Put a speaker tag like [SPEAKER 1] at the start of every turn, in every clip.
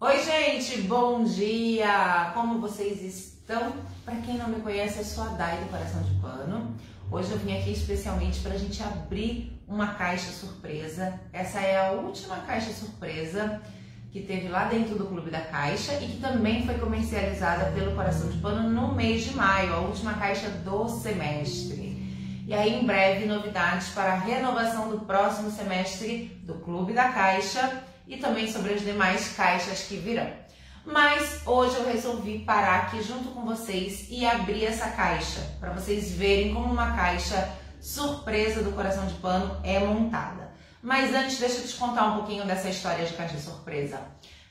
[SPEAKER 1] Oi, gente, bom dia! Como vocês estão? Para quem não me conhece, eu sou a Dai do Coração de Pano. Hoje eu vim aqui especialmente para a gente abrir uma caixa surpresa. Essa é a última caixa surpresa que teve lá dentro do Clube da Caixa e que também foi comercializada pelo Coração de Pano no mês de maio, a última caixa do semestre. E aí, em breve, novidades para a renovação do próximo semestre do Clube da Caixa e também sobre as demais caixas que virão. Mas hoje eu resolvi parar aqui junto com vocês e abrir essa caixa para vocês verem como uma caixa surpresa do Coração de Pano é montada. Mas antes, deixa eu te contar um pouquinho dessa história de caixa surpresa.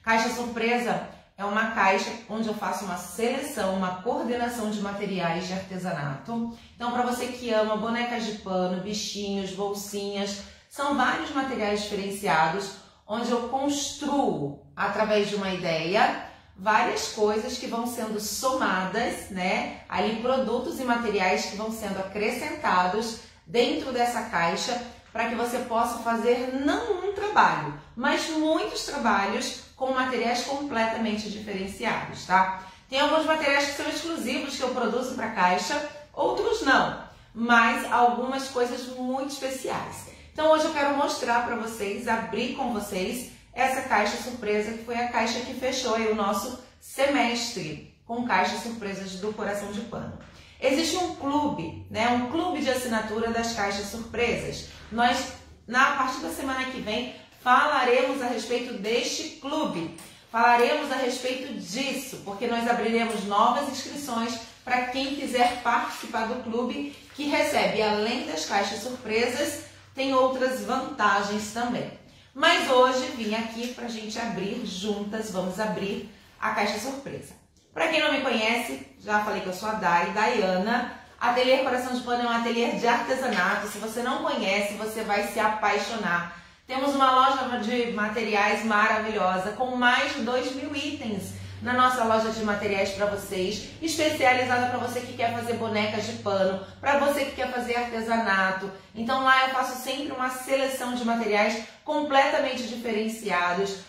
[SPEAKER 1] Caixa surpresa é uma caixa onde eu faço uma seleção, uma coordenação de materiais de artesanato. Então, para você que ama bonecas de pano, bichinhos, bolsinhas, são vários materiais diferenciados onde eu construo através de uma ideia várias coisas que vão sendo somadas, né? Ali produtos e materiais que vão sendo acrescentados dentro dessa caixa para que você possa fazer não um trabalho, mas muitos trabalhos com materiais completamente diferenciados, tá? Tem alguns materiais que são exclusivos que eu produzo para caixa, outros não, mas algumas coisas muito especiais. Então hoje eu quero mostrar para vocês, abrir com vocês essa caixa surpresa que foi a caixa que fechou o nosso semestre com caixas surpresas do Coração de Pano. Existe um clube, né, um clube de assinatura das caixas surpresas. Nós, na partir da semana que vem, falaremos a respeito deste clube. Falaremos a respeito disso, porque nós abriremos novas inscrições para quem quiser participar do clube, que recebe, além das caixas surpresas, tem outras vantagens também. Mas hoje vim aqui para a gente abrir juntas, vamos abrir a caixa surpresa. Para quem não me conhece, já falei que eu sou a Dai, Daiana. Ateliê Coração de Pano é um ateliê de artesanato. Se você não conhece, você vai se apaixonar. Temos uma loja de materiais maravilhosa, com mais de 2 mil itens na nossa loja de materiais para vocês, especializada para você que quer fazer bonecas de pano, para você que quer fazer artesanato. Então lá eu faço sempre uma seleção de materiais completamente diferenciados,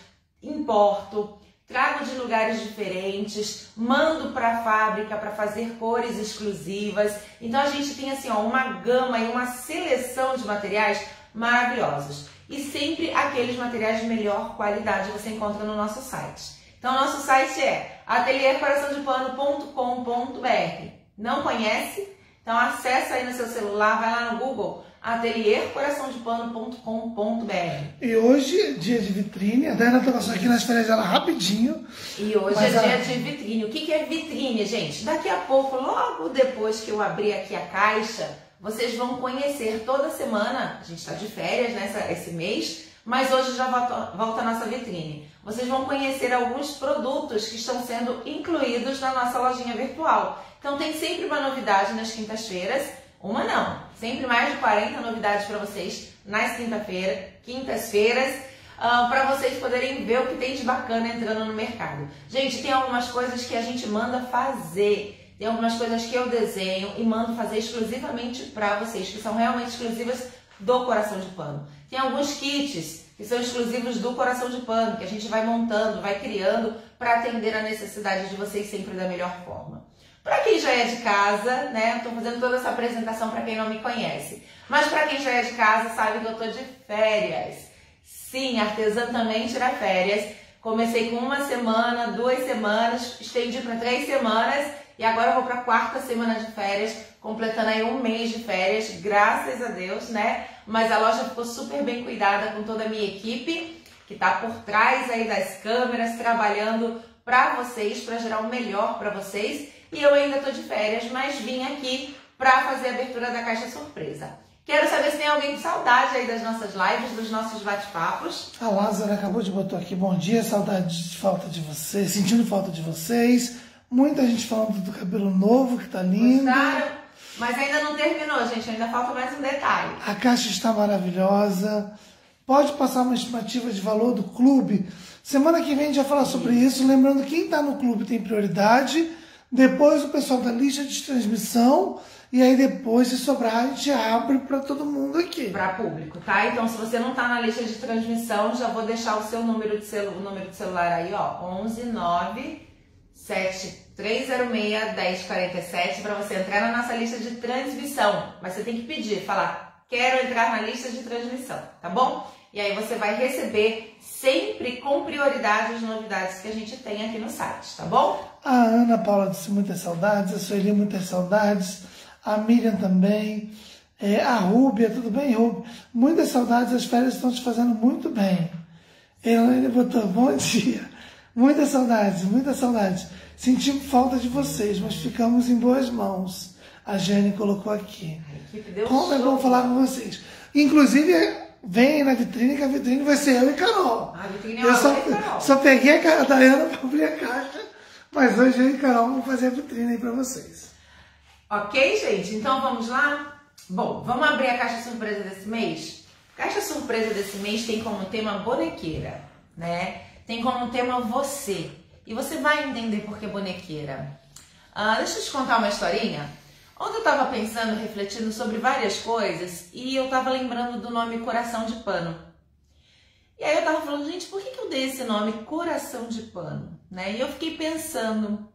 [SPEAKER 1] importo, trago de lugares diferentes, mando para a fábrica para fazer cores exclusivas. Então a gente tem assim, ó, uma gama e uma seleção de materiais maravilhosos. E sempre aqueles materiais de melhor qualidade você encontra no nosso site. Então, nosso site é ateliercoraçãodepano.com.br. Não conhece? Então, acessa aí no seu celular, vai lá no Google, ateliercoraçãodepano.com.br.
[SPEAKER 2] E hoje, é dia de vitrine, a Dana tá passando aqui nas férias dela rapidinho.
[SPEAKER 1] E hoje é dia de vitrine. O que, que é vitrine, gente? Daqui a pouco, logo depois que eu abrir aqui a caixa, vocês vão conhecer toda semana, a gente está de férias nessa, esse mês, mas hoje já volta, volta a nossa vitrine. Vocês vão conhecer alguns produtos que estão sendo incluídos na nossa lojinha virtual. Então tem sempre uma novidade nas quintas-feiras, uma não, sempre mais de 40 novidades para vocês nas quinta-feiras, quintas-feiras, uh, para vocês poderem ver o que tem de bacana entrando no mercado. Gente, tem algumas coisas que a gente manda fazer, tem algumas coisas que eu desenho e mando fazer exclusivamente para vocês, que são realmente exclusivas do Coração de Pano. Tem alguns kits que são exclusivos do Coração de Pano, que a gente vai montando, vai criando para atender a necessidade de vocês sempre da melhor forma. Para quem já é de casa, né? Estou fazendo toda essa apresentação para quem não me conhece. Mas para quem já é de casa, sabe que eu estou de férias. Sim, artesã também tira férias. Comecei com uma semana, duas semanas, estendi para três semanas e agora eu vou para a quarta semana de férias, completando aí um mês de férias, graças a Deus, né? Mas a loja ficou super bem cuidada com toda a minha equipe, que está por trás aí das câmeras, trabalhando para vocês, para gerar o melhor para vocês. E eu ainda estou de férias, mas vim aqui para fazer a abertura da caixa surpresa. Quero saber se tem alguém com saudade aí das nossas lives, dos nossos bate-papos.
[SPEAKER 2] A Lázara acabou de botar aqui, bom dia, saudade de falta de vocês, sentindo falta de vocês. Muita gente falando do cabelo novo, que tá lindo.
[SPEAKER 1] Gostaram? Mas ainda não terminou, gente. Ainda falta mais um detalhe.
[SPEAKER 2] A caixa está maravilhosa. Pode passar uma estimativa de valor do clube. Semana que vem a gente vai falar sobre isso. Lembrando, quem está no clube tem prioridade. Depois o pessoal da lista de transmissão E aí depois, se sobrar, a gente abre para todo mundo aqui.
[SPEAKER 1] Para público, tá? Então, se você não tá na lista de transmissão, já vou deixar o seu número de, celu número de celular aí, ó. 11 9 7306 1047 para você entrar na nossa lista de transmissão. Mas você tem que pedir, falar, quero entrar na lista de transmissão, tá bom? E aí você vai receber sempre com prioridade as novidades que a gente tem aqui no site, tá bom?
[SPEAKER 2] A Ana Paula disse muitas saudades, a Sueli muitas saudades, a Miriam também, é, a Rúbia, tudo bem, Rúbia? Muitas saudades, as férias estão te fazendo muito bem. Elaine botou, bom dia. Muitas saudades, muitas saudades. Sentimos falta de vocês, mas ficamos em boas mãos. A Jane colocou aqui. Como é bom falar com vocês. Inclusive, vem na vitrine, que a vitrine vai ser eu e Carol.
[SPEAKER 1] A vitrine é
[SPEAKER 2] eu só,
[SPEAKER 1] Carol.
[SPEAKER 2] só peguei a Dayana para abrir a caixa, mas hoje eu e Carol vamos fazer a vitrine aí para vocês.
[SPEAKER 1] Ok, gente? Então vamos lá? Bom, vamos abrir a caixa surpresa desse mês? Caixa surpresa desse mês tem como tema bonequeira, né? Tem como tema você. E você vai entender por que bonequeira. Ah, deixa eu te contar uma historinha. Ontem eu estava pensando, refletindo sobre várias coisas e eu estava lembrando do nome Coração de Pano. E aí eu estava falando, gente, por que, que eu dei esse nome Coração de Pano? Né? E eu fiquei pensando.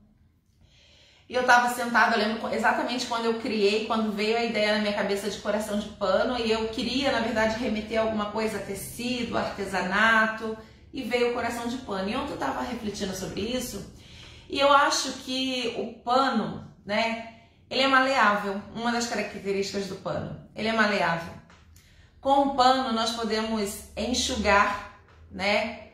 [SPEAKER 1] E eu estava sentada, eu lembro exatamente quando eu criei, quando veio a ideia na minha cabeça de coração de pano, e eu queria, na verdade, remeter alguma coisa a tecido, artesanato, e veio o coração de pano. E ontem eu estava refletindo sobre isso, e eu acho que o pano, né, ele é maleável, uma das características do pano. Ele é maleável. Com o pano nós podemos enxugar, né?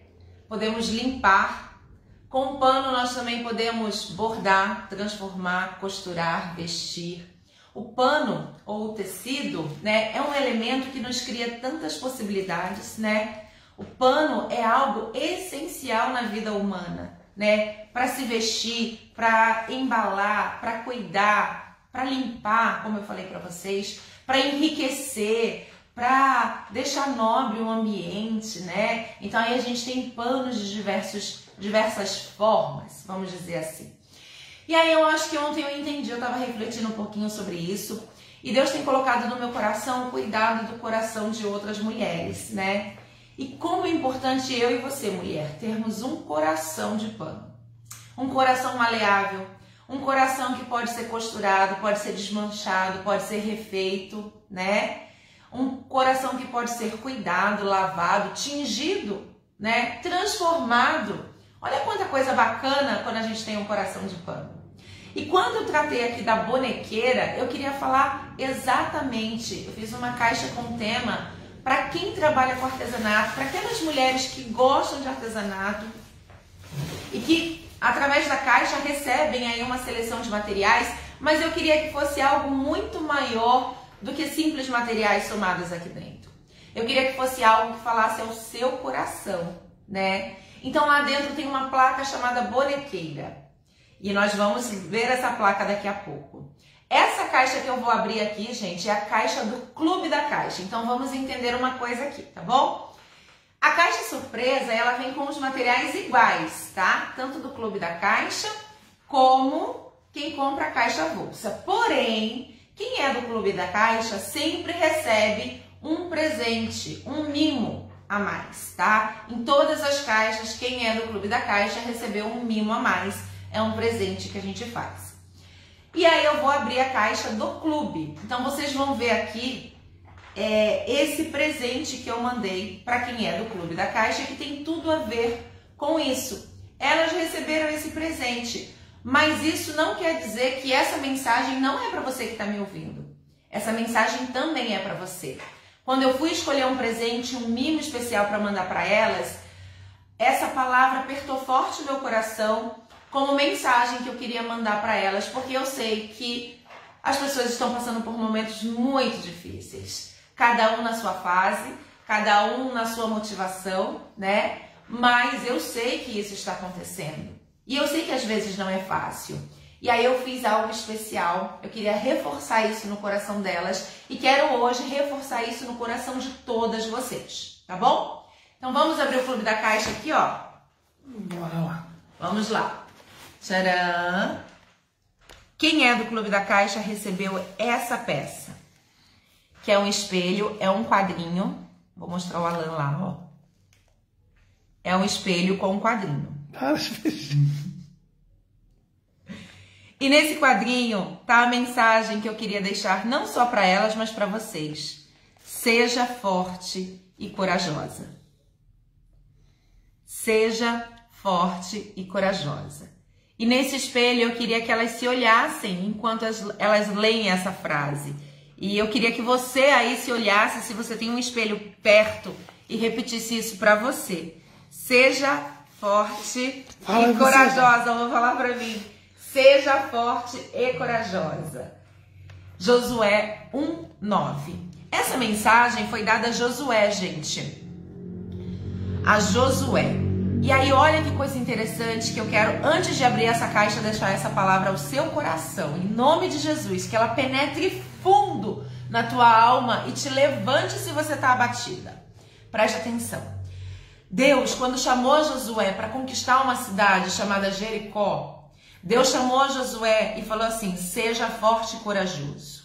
[SPEAKER 1] Podemos limpar. Com o pano nós também podemos bordar, transformar, costurar, vestir. O pano ou o tecido, né, é um elemento que nos cria tantas possibilidades, né? O pano é algo essencial na vida humana né? Para se vestir, para embalar, para cuidar, para limpar, como eu falei para vocês, para enriquecer, para deixar nobre o ambiente, né? Então aí a gente tem panos de diversos, diversas formas, vamos dizer assim. E aí eu acho que ontem eu entendi, eu estava refletindo um pouquinho sobre isso. E Deus tem colocado no meu coração o cuidado do coração de outras mulheres, né? E como é importante eu e você, mulher, termos um coração de pano. Um coração maleável, um coração que pode ser costurado, pode ser desmanchado, pode ser refeito, né? Um coração que pode ser cuidado, lavado, tingido, né? Transformado. Olha quanta coisa bacana quando a gente tem um coração de pano. E quando eu tratei aqui da bonequeira, eu queria falar exatamente. Eu fiz uma caixa com tema para quem trabalha com artesanato, para aquelas mulheres que gostam de artesanato e que através da caixa recebem aí uma seleção de materiais, mas eu queria que fosse algo muito maior do que simples materiais somados aqui dentro. Eu queria que fosse algo que falasse ao seu coração, né? Então lá dentro tem uma placa chamada bonequeira. E nós vamos ver essa placa daqui a pouco. Essa caixa que eu vou abrir aqui, gente, é a caixa do Clube da Caixa. Então vamos entender uma coisa aqui, tá bom? A caixa surpresa, ela vem com os materiais iguais, tá? Tanto do Clube da Caixa como quem compra a caixa avulsa. Porém, quem é do Clube da Caixa sempre recebe um presente, um mimo a mais, tá? Em todas as caixas, quem é do Clube da Caixa recebeu um mimo a mais. É um presente que a gente faz. E aí eu vou abrir a caixa do clube. Então vocês vão ver aqui é, esse presente que eu mandei para quem é do clube da caixa que tem tudo a ver com isso. Elas receberam esse presente, mas isso não quer dizer que essa mensagem não é para você que está me ouvindo. Essa mensagem também é para você. Quando eu fui escolher um presente, um mimo especial para mandar para elas, essa palavra apertou forte o meu coração como mensagem que eu queria mandar para elas, porque eu sei que as pessoas estão passando por momentos muito difíceis, cada um na sua fase, cada um na sua motivação, né? Mas eu sei que isso está acontecendo. E eu sei que às vezes não é fácil. E aí eu fiz algo especial. Eu queria reforçar isso no coração delas e quero hoje reforçar isso no coração de todas vocês, tá bom? Então vamos abrir o clube da caixa aqui, ó.
[SPEAKER 2] Bora lá.
[SPEAKER 1] Vamos lá. Tcharam! Quem é do Clube da Caixa recebeu essa peça, que é um espelho, é um quadrinho. Vou mostrar o Alan lá, ó. É um espelho com um quadrinho. E nesse quadrinho tá a mensagem que eu queria deixar não só para elas, mas para vocês. Seja forte e corajosa. Seja forte e corajosa. E nesse espelho eu queria que elas se olhassem enquanto elas leem essa frase. E eu queria que você aí se olhasse, se você tem um espelho perto, e repetisse isso para você. Seja forte Fala e corajosa. Você. Vou falar para mim. Seja forte e corajosa. Josué 1:9. Essa mensagem foi dada a Josué, gente. A Josué. E aí, olha que coisa interessante que eu quero, antes de abrir essa caixa, deixar essa palavra ao seu coração, em nome de Jesus, que ela penetre fundo na tua alma e te levante se você está abatida. Preste atenção. Deus, quando chamou Josué para conquistar uma cidade chamada Jericó, Deus chamou Josué e falou assim: seja forte e corajoso.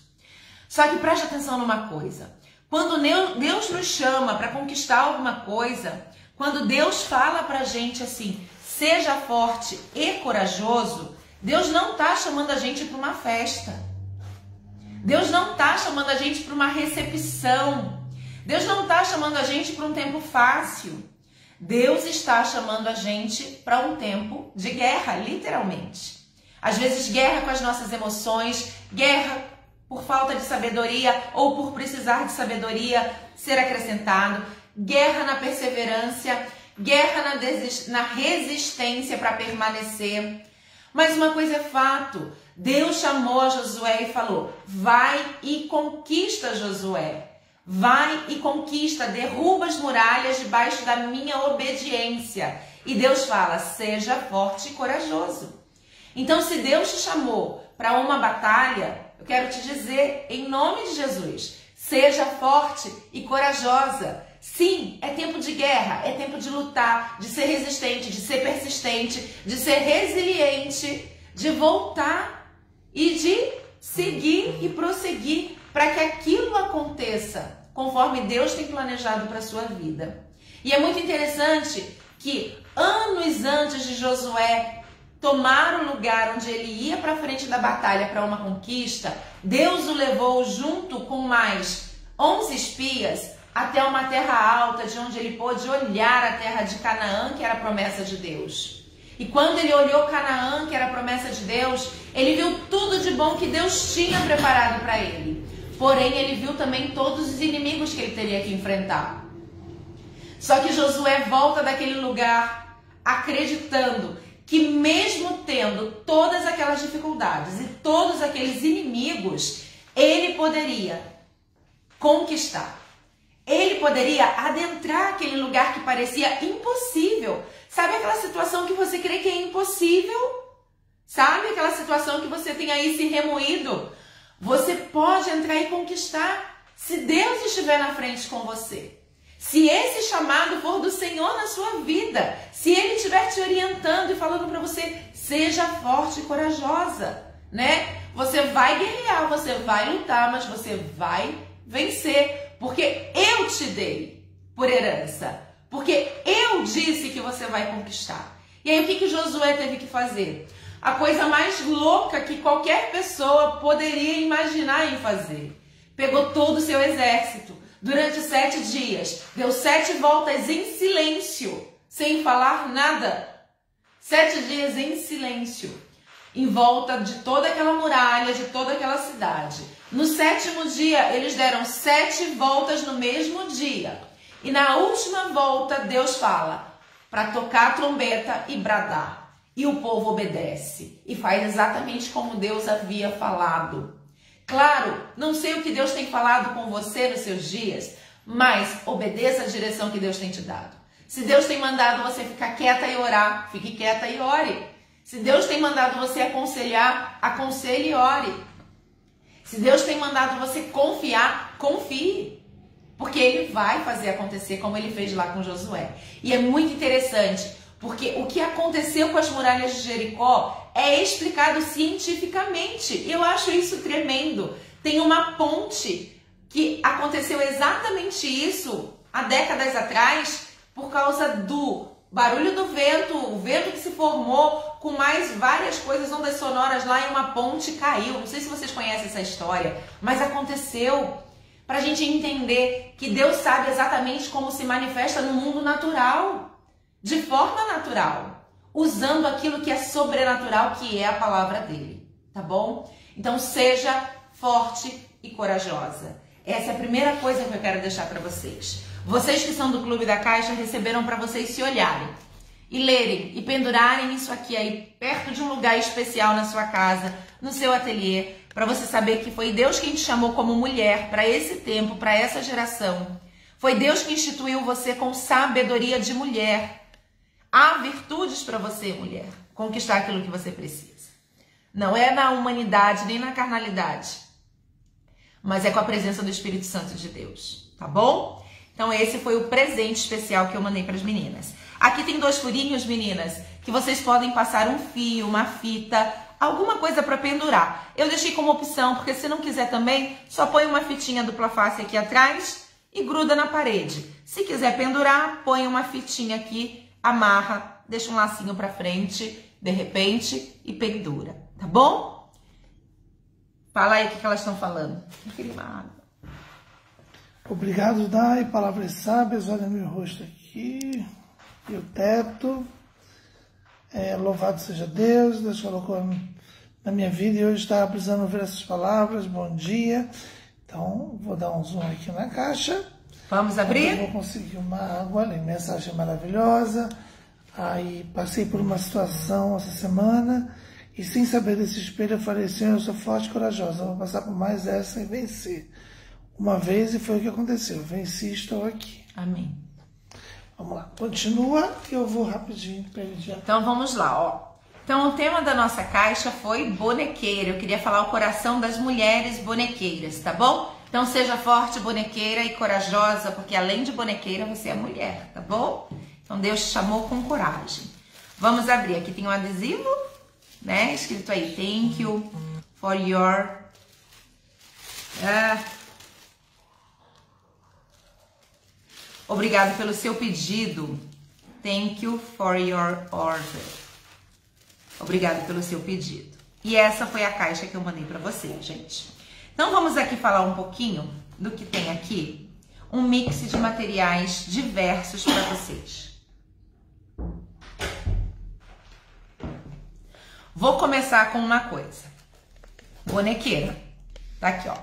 [SPEAKER 1] Só que preste atenção numa coisa. Quando Deus nos chama para conquistar alguma coisa, quando Deus fala pra gente assim, seja forte e corajoso, Deus não está chamando a gente para uma festa. Deus não está chamando a gente para uma recepção. Deus não está chamando a gente para um tempo fácil. Deus está chamando a gente para um tempo de guerra, literalmente. Às vezes, guerra com as nossas emoções, guerra por falta de sabedoria ou por precisar de sabedoria ser acrescentado, guerra na perseverança, guerra na, na resistência para permanecer. Mas uma coisa é fato: Deus chamou a Josué e falou: vai e conquista Josué. Vai e conquista, derruba as muralhas debaixo da minha obediência. E Deus fala: seja forte e corajoso. Então, se Deus te chamou para uma batalha, eu quero te dizer, em nome de Jesus, seja forte e corajosa. Sim, é tempo de guerra, é tempo de lutar, de ser resistente, de ser persistente, de ser resiliente, de voltar e de seguir e prosseguir para que aquilo aconteça conforme Deus tem planejado para a sua vida. E é muito interessante que anos antes de Josué tomar o lugar onde ele ia para frente da batalha para uma conquista, Deus o levou junto com mais 11 espias até uma terra alta, de onde ele pôde olhar a terra de Canaã, que era a promessa de Deus. E quando ele olhou Canaã, que era a promessa de Deus, ele viu tudo de bom que Deus tinha preparado para ele. Porém, ele viu também todos os inimigos que ele teria que enfrentar. Só que Josué volta daquele lugar acreditando que, mesmo tendo todas aquelas dificuldades e todos aqueles inimigos, ele poderia conquistar ele poderia adentrar aquele lugar que parecia impossível. Sabe aquela situação que você crê que é impossível? Sabe aquela situação que você tem aí se remoído? Você pode entrar e conquistar se Deus estiver na frente com você. Se esse chamado for do Senhor na sua vida, se ele estiver te orientando e falando para você, seja forte e corajosa, né? Você vai guerrear, você vai lutar, mas você vai vencer porque eu te dei por herança, porque eu disse que você vai conquistar. E aí o que, que Josué teve que fazer? A coisa mais louca que qualquer pessoa poderia imaginar em fazer. Pegou todo o seu exército durante sete dias, deu sete voltas em silêncio, sem falar nada. Sete dias em silêncio, em volta de toda aquela muralha, de toda aquela cidade. No sétimo dia, eles deram sete voltas no mesmo dia. E na última volta, Deus fala para tocar a trombeta e bradar. E o povo obedece e faz exatamente como Deus havia falado. Claro, não sei o que Deus tem falado com você nos seus dias, mas obedeça a direção que Deus tem te dado. Se Deus tem mandado você ficar quieta e orar, fique quieta e ore. Se Deus tem mandado você aconselhar, aconselhe e ore. Se Deus tem mandado você confiar, confie. Porque ele vai fazer acontecer como ele fez lá com Josué. E é muito interessante, Porque o que aconteceu com as muralhas de Jericó é explicado cientificamente. E eu acho isso tremendo. Tem uma ponte que aconteceu exatamente isso há décadas atrás por causa do barulho do vento, o vento que se formou com mais várias coisas, ondas sonoras lá e uma ponte caiu. Não sei se vocês conhecem essa história, mas aconteceu para a gente entender que Deus sabe exatamente como se manifesta no mundo natural, de forma natural, usando aquilo que é sobrenatural, que é a palavra dele, tá bom? Então seja forte e corajosa. Essa é a primeira coisa que eu quero deixar para vocês. Vocês que são do Clube da Caixa receberam para vocês se olharem e lerem e pendurarem isso aqui aí perto de um lugar especial na sua casa, no seu ateliê, para você saber que foi Deus quem te chamou como mulher para esse tempo, para essa geração. Foi Deus que instituiu você com sabedoria de mulher. Há virtudes para você, mulher, conquistar aquilo que você precisa. Não é na humanidade nem na carnalidade, mas é com a presença do Espírito Santo de Deus, tá bom? Então esse foi o presente especial que eu mandei para as meninas. Aqui tem dois furinhos, meninas, que vocês podem passar um fio, uma fita alguma coisa para pendurar. Eu deixei como opção, porque se não quiser também, só põe uma fitinha dupla face aqui atrás e gruda na parede. Se quiser pendurar, põe uma fitinha aqui, amarra, deixa um lacinho para frente, de repente, e pendura, tá bom? Fala aí o que, elas estão falando.
[SPEAKER 2] Obrigado, Dai. Palavras sábias. Olha meu rosto aqui. E o teto. É, louvado seja Deus, Deus colocou na minha vida e hoje estava precisando ouvir essas palavras. Bom dia. Então, vou dar um zoom aqui na caixa.
[SPEAKER 1] Vamos abrir?
[SPEAKER 2] Eu vou conseguir uma água ali, mensagem maravilhosa. Aí passei por uma situação essa semana e sem saber desse espelho eu falei, Senhor, eu sou forte e corajosa, eu vou passar por mais essa e vencer. Uma vez e foi o que aconteceu. Venci estou aqui.
[SPEAKER 1] Amém.
[SPEAKER 2] Vamos lá, continua que eu vou rapidinho perdi.
[SPEAKER 1] Então vamos lá, ó. Então o tema da nossa caixa foi bonequeira. Eu queria falar o coração das mulheres bonequeiras, tá bom? Então seja forte, bonequeira e corajosa, porque além de bonequeira você é mulher, tá bom? Então Deus te chamou com coragem. Vamos abrir. Aqui tem um adesivo, né? Escrito aí, thank you for your. Uh, Obrigado pelo seu pedido. Thank you for your order. Obrigado pelo seu pedido. E essa foi a caixa que eu mandei para você, gente. Então vamos aqui falar um pouquinho do que tem aqui. Um mix de materiais diversos para vocês. Vou começar com uma coisa. Bonequeira. Tá aqui, ó.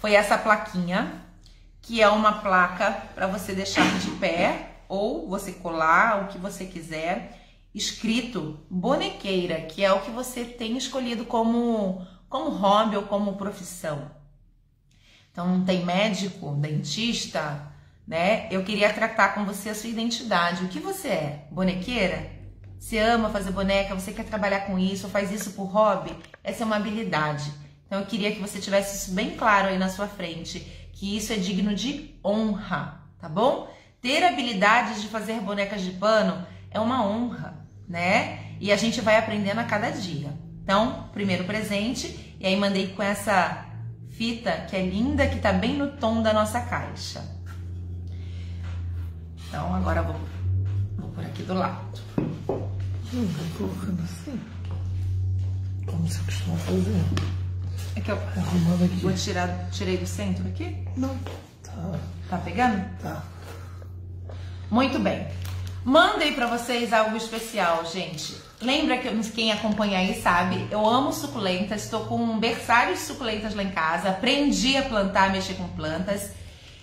[SPEAKER 1] Foi essa plaquinha que é uma placa para você deixar de pé ou você colar o que você quiser, escrito bonequeira, que é o que você tem escolhido como como hobby ou como profissão. Então tem médico, dentista, né? Eu queria tratar com você a sua identidade. O que você é? Bonequeira? Você ama fazer boneca? Você quer trabalhar com isso? Faz isso por hobby? Essa é uma habilidade. Então eu queria que você tivesse isso bem claro aí na sua frente que isso é digno de honra, tá bom? Ter habilidades de fazer bonecas de pano é uma honra, né? E a gente vai aprendendo a cada dia. Então, primeiro presente, e aí mandei com essa fita que é linda, que tá bem no tom da nossa caixa. Então, agora vou, vou por aqui do lado.
[SPEAKER 2] Hum, assim, como você costuma fazer.
[SPEAKER 1] É que eu Arrumando aqui. vou tirar, tirei do centro aqui?
[SPEAKER 2] Não. Tá.
[SPEAKER 1] Tá pegando?
[SPEAKER 2] Tá.
[SPEAKER 1] Muito bem. Mandei para vocês algo especial, gente. Lembra que quem acompanha aí sabe, eu amo suculentas, estou com um berçário de suculentas lá em casa, aprendi a plantar, mexer com plantas.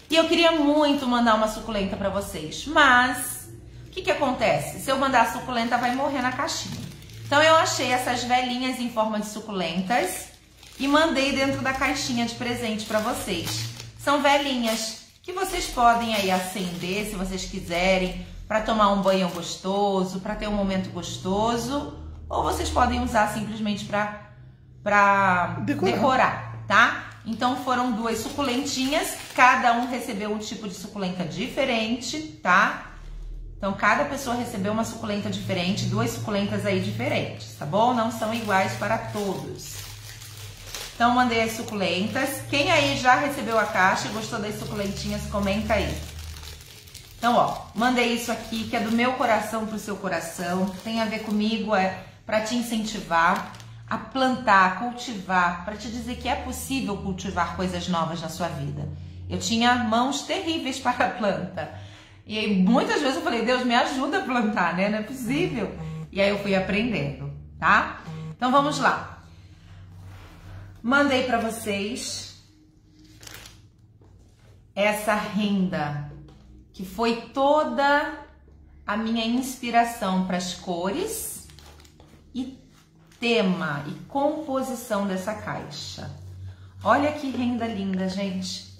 [SPEAKER 1] E eu queria muito mandar uma suculenta para vocês, mas o que, que acontece? Se eu mandar a suculenta, vai morrer na caixinha. Então eu achei essas velhinhas em forma de suculentas e mandei dentro da caixinha de presente para vocês. São velhinhas que vocês podem aí acender se vocês quiserem para tomar um banho gostoso, para ter um momento gostoso, ou vocês podem usar simplesmente para para decorar. decorar, tá? Então foram duas suculentinhas, cada um recebeu um tipo de suculenta diferente, tá? Então, cada pessoa recebeu uma suculenta diferente, duas suculentas aí diferentes, tá bom? Não são iguais para todos. Então, mandei as suculentas. Quem aí já recebeu a caixa e gostou das suculentinhas, comenta aí. Então, ó, mandei isso aqui, que é do meu coração pro seu coração. Tem a ver comigo, é para te incentivar a plantar, cultivar, para te dizer que é possível cultivar coisas novas na sua vida. Eu tinha mãos terríveis para a planta. E aí, muitas vezes eu falei, Deus, me ajuda a plantar, né? Não é possível. E aí eu fui aprendendo, tá? Então vamos lá. Mandei para vocês essa renda que foi toda a minha inspiração para as cores e tema e composição dessa caixa. Olha que renda linda, gente.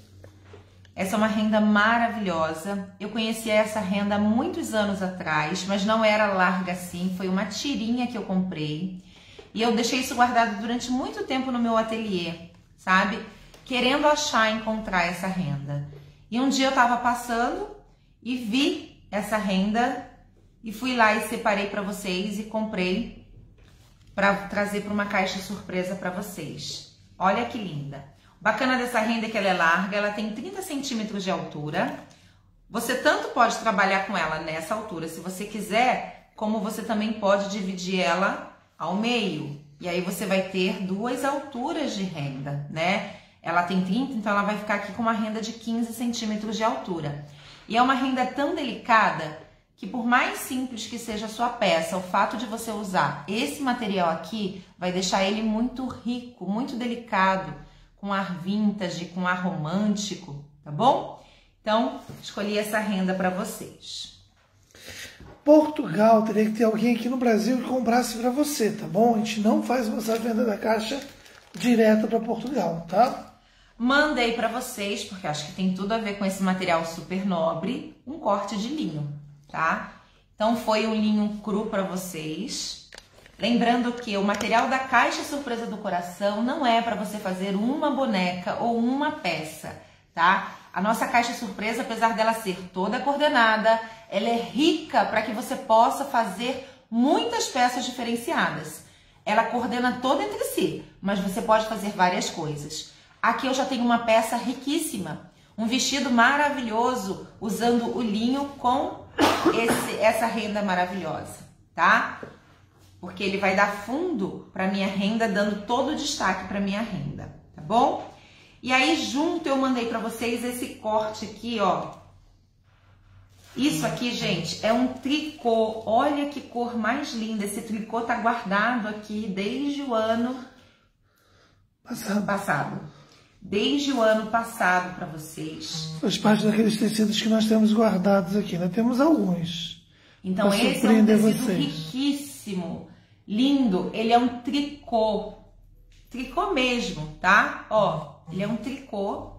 [SPEAKER 1] Essa é uma renda maravilhosa. Eu conheci essa renda muitos anos atrás, mas não era larga assim. Foi uma tirinha que eu comprei. E eu deixei isso guardado durante muito tempo no meu ateliê, sabe? Querendo achar, encontrar essa renda. E um dia eu estava passando e vi essa renda e fui lá e separei para vocês e comprei para trazer para uma caixa surpresa para vocês. Olha que linda. O bacana dessa renda é que ela é larga, ela tem 30 centímetros de altura. Você tanto pode trabalhar com ela nessa altura, se você quiser, como você também pode dividir ela ao meio. E aí você vai ter duas alturas de renda, né? Ela tem 30, então ela vai ficar aqui com uma renda de 15 centímetros de altura. E é uma renda tão delicada que por mais simples que seja a sua peça, o fato de você usar esse material aqui vai deixar ele muito rico, muito delicado, com ar vintage, com ar romântico, tá bom? Então, escolhi essa renda para vocês.
[SPEAKER 2] Portugal, teria que ter alguém aqui no Brasil que comprasse para você, tá bom? A gente não faz essa venda da caixa direto para Portugal, tá?
[SPEAKER 1] Mandei para vocês, porque acho que tem tudo a ver com esse material super nobre, um corte de linho tá? Então foi um linho cru para vocês. Lembrando que o material da caixa surpresa do coração não é para você fazer uma boneca ou uma peça, tá? A nossa caixa surpresa, apesar dela ser toda coordenada, ela é rica para que você possa fazer muitas peças diferenciadas. Ela coordena toda entre si, mas você pode fazer várias coisas. Aqui eu já tenho uma peça riquíssima, um vestido maravilhoso usando o linho com esse, essa renda maravilhosa, tá? Porque ele vai dar fundo para minha renda, dando todo o destaque para minha renda, tá bom? E aí junto eu mandei para vocês esse corte aqui, ó. Isso aqui, gente, é um tricô. Olha que cor mais linda. Esse tricô tá guardado aqui desde o ano
[SPEAKER 2] passado.
[SPEAKER 1] passado desde o ano passado para vocês.
[SPEAKER 2] Faz parte daqueles tecidos que nós temos guardados aqui, nós temos alguns.
[SPEAKER 1] Então esse é um tecido vocês. riquíssimo, lindo, ele é um tricô, tricô mesmo, tá? Ó, ele é um tricô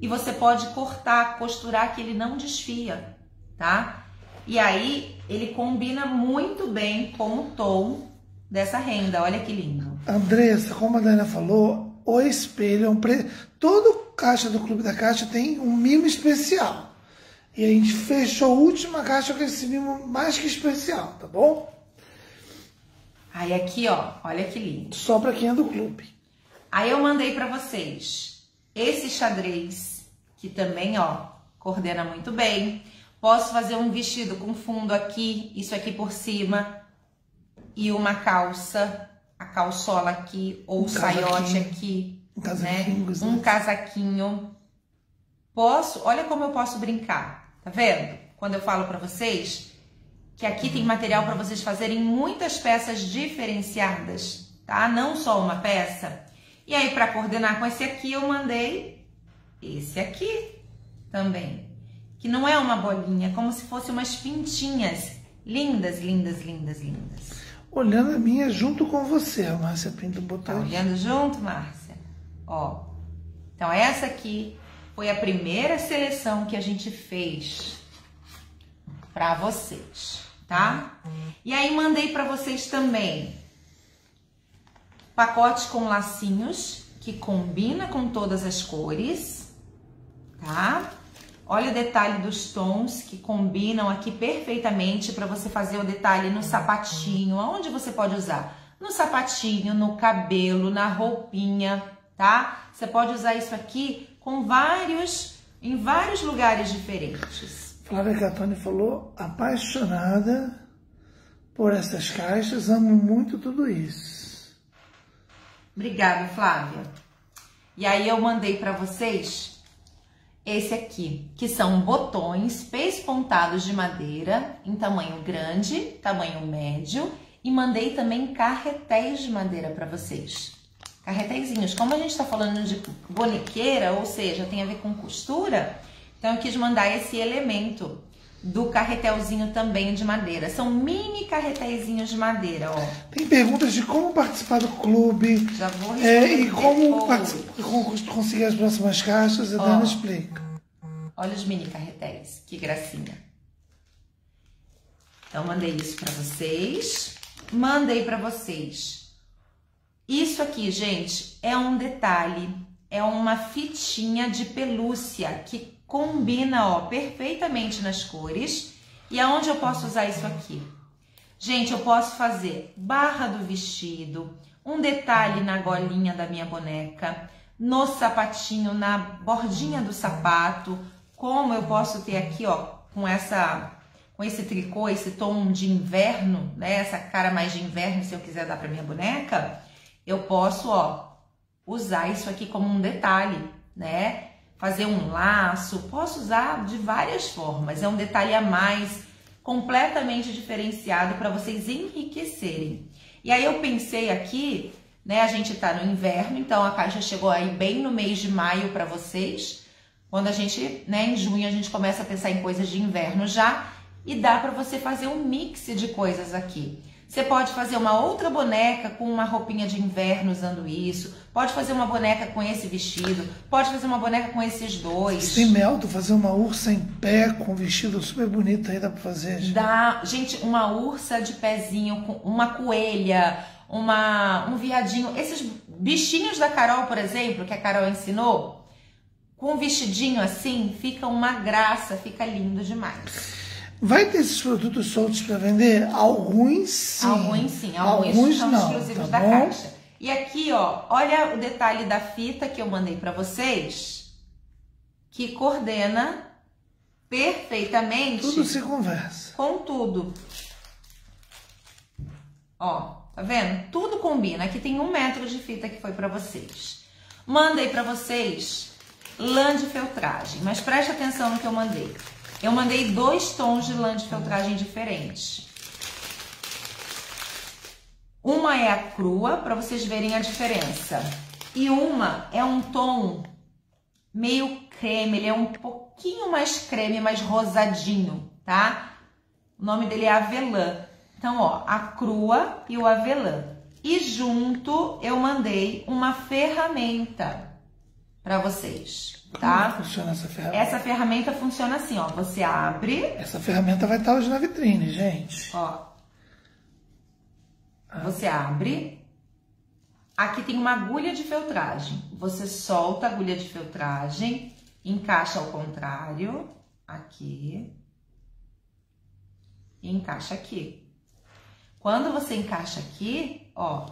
[SPEAKER 1] e você pode cortar, costurar que ele não desfia, tá? E aí ele combina muito bem com o tom dessa renda, olha que lindo.
[SPEAKER 2] Andressa, como a Dana falou, o espelho é um pre... todo caixa do Clube da Caixa tem um mimo especial. E a gente fechou a última caixa com esse mimo mais que especial, tá bom?
[SPEAKER 1] Aí aqui, ó, olha que lindo.
[SPEAKER 2] Só para quem é do clube.
[SPEAKER 1] Aí eu mandei para vocês esse xadrez, que também, ó, coordena muito bem. Posso fazer um vestido com fundo aqui, isso aqui por cima e uma calça a calçola aqui ou um saiote aqui, um né? Um casaquinho. Posso, olha como eu posso brincar, tá vendo? Quando eu falo para vocês que aqui tem material para vocês fazerem muitas peças diferenciadas, tá? Não só uma peça. E aí para coordenar com esse aqui eu mandei esse aqui também, que não é uma bolinha, é como se fosse umas pintinhas lindas, lindas, lindas, lindas
[SPEAKER 2] olhando a minha junto com você, a Márcia Pinto botou.
[SPEAKER 1] Tá olhando junto, Márcia? Ó. Então essa aqui foi a primeira seleção que a gente fez para vocês, tá? E aí mandei para vocês também pacote com lacinhos que combina com todas as cores, tá? Olha o detalhe dos tons que combinam aqui perfeitamente para você fazer o detalhe no sapatinho. Aonde você pode usar? No sapatinho, no cabelo, na roupinha, tá? Você pode usar isso aqui com vários, em vários lugares diferentes.
[SPEAKER 2] Flávia Catone falou apaixonada por essas caixas, amo muito tudo isso.
[SPEAKER 1] Obrigada, Flávia. E aí eu mandei para vocês esse aqui, que são botões pespontados de madeira em tamanho grande, tamanho médio e mandei também carretéis de madeira para vocês. Carretéisinhos, como a gente está falando de bonequeira, ou seja, tem a ver com costura, então eu quis mandar esse elemento do carretelzinho também de madeira. São mini carretéisinhos de madeira, ó.
[SPEAKER 2] Tem perguntas de como participar do clube.
[SPEAKER 1] Já vou
[SPEAKER 2] é, E como, conseguir as próximas caixas, a Dana explica.
[SPEAKER 1] Olha os mini carretéis, que gracinha. Então, mandei isso para vocês. Mandei para vocês. Isso aqui, gente, é um detalhe. É uma fitinha de pelúcia que combina, ó, perfeitamente nas cores. E aonde eu posso usar isso aqui? Gente, eu posso fazer barra do vestido, um detalhe na golinha da minha boneca, no sapatinho, na bordinha do sapato, como eu posso ter aqui, ó, com essa com esse tricô, esse tom de inverno, né, essa cara mais de inverno, se eu quiser dar para minha boneca, eu posso, ó, usar isso aqui como um detalhe, né? Fazer um laço, posso usar de várias formas. É um detalhe a mais, completamente diferenciado para vocês enriquecerem. E aí eu pensei aqui, né? A gente tá no inverno, então a caixa chegou aí bem no mês de maio para vocês. Quando a gente, né, em junho a gente começa a pensar em coisas de inverno já e dá para você fazer um mix de coisas aqui. Você pode fazer uma outra boneca com uma roupinha de inverno usando isso. Pode fazer uma boneca com esse vestido. Pode fazer uma boneca com esses dois.
[SPEAKER 2] Sem mel, tu fazer uma ursa em pé com um vestido super bonito aí dá pra fazer?
[SPEAKER 1] Gente. Dá, gente, uma ursa de pezinho, uma coelha, uma, um viadinho. Esses bichinhos da Carol, por exemplo, que a Carol ensinou, com um vestidinho assim, fica uma graça, fica lindo demais.
[SPEAKER 2] Vai ter esses produtos soltos para vender? Alguns sim.
[SPEAKER 1] Alguns sim, alguns, alguns são não, exclusivos tá da bom? caixa. E aqui, ó, olha o detalhe da fita que eu mandei para vocês, que coordena perfeitamente.
[SPEAKER 2] Tudo se conversa.
[SPEAKER 1] Com tudo. Ó, tá vendo? Tudo combina. Aqui tem um metro de fita que foi para vocês. Mandei para vocês lã de feltragem, mas preste atenção no que eu mandei. Eu mandei dois tons de lã de feltragem diferentes. Uma é a crua, para vocês verem a diferença. E uma é um tom meio creme, ele é um pouquinho mais creme, mais rosadinho, tá? O nome dele é avelã. Então, ó, a crua e o avelã. E junto eu mandei uma ferramenta para vocês tá?
[SPEAKER 2] Como funciona essa ferramenta?
[SPEAKER 1] Essa ferramenta funciona assim, ó. Você abre.
[SPEAKER 2] Essa ferramenta vai estar hoje na vitrine, gente.
[SPEAKER 1] Ó. Ah. Você abre. Aqui tem uma agulha de feltragem. Você solta a agulha de feltragem, encaixa ao contrário, aqui. E encaixa aqui. Quando você encaixa aqui, ó,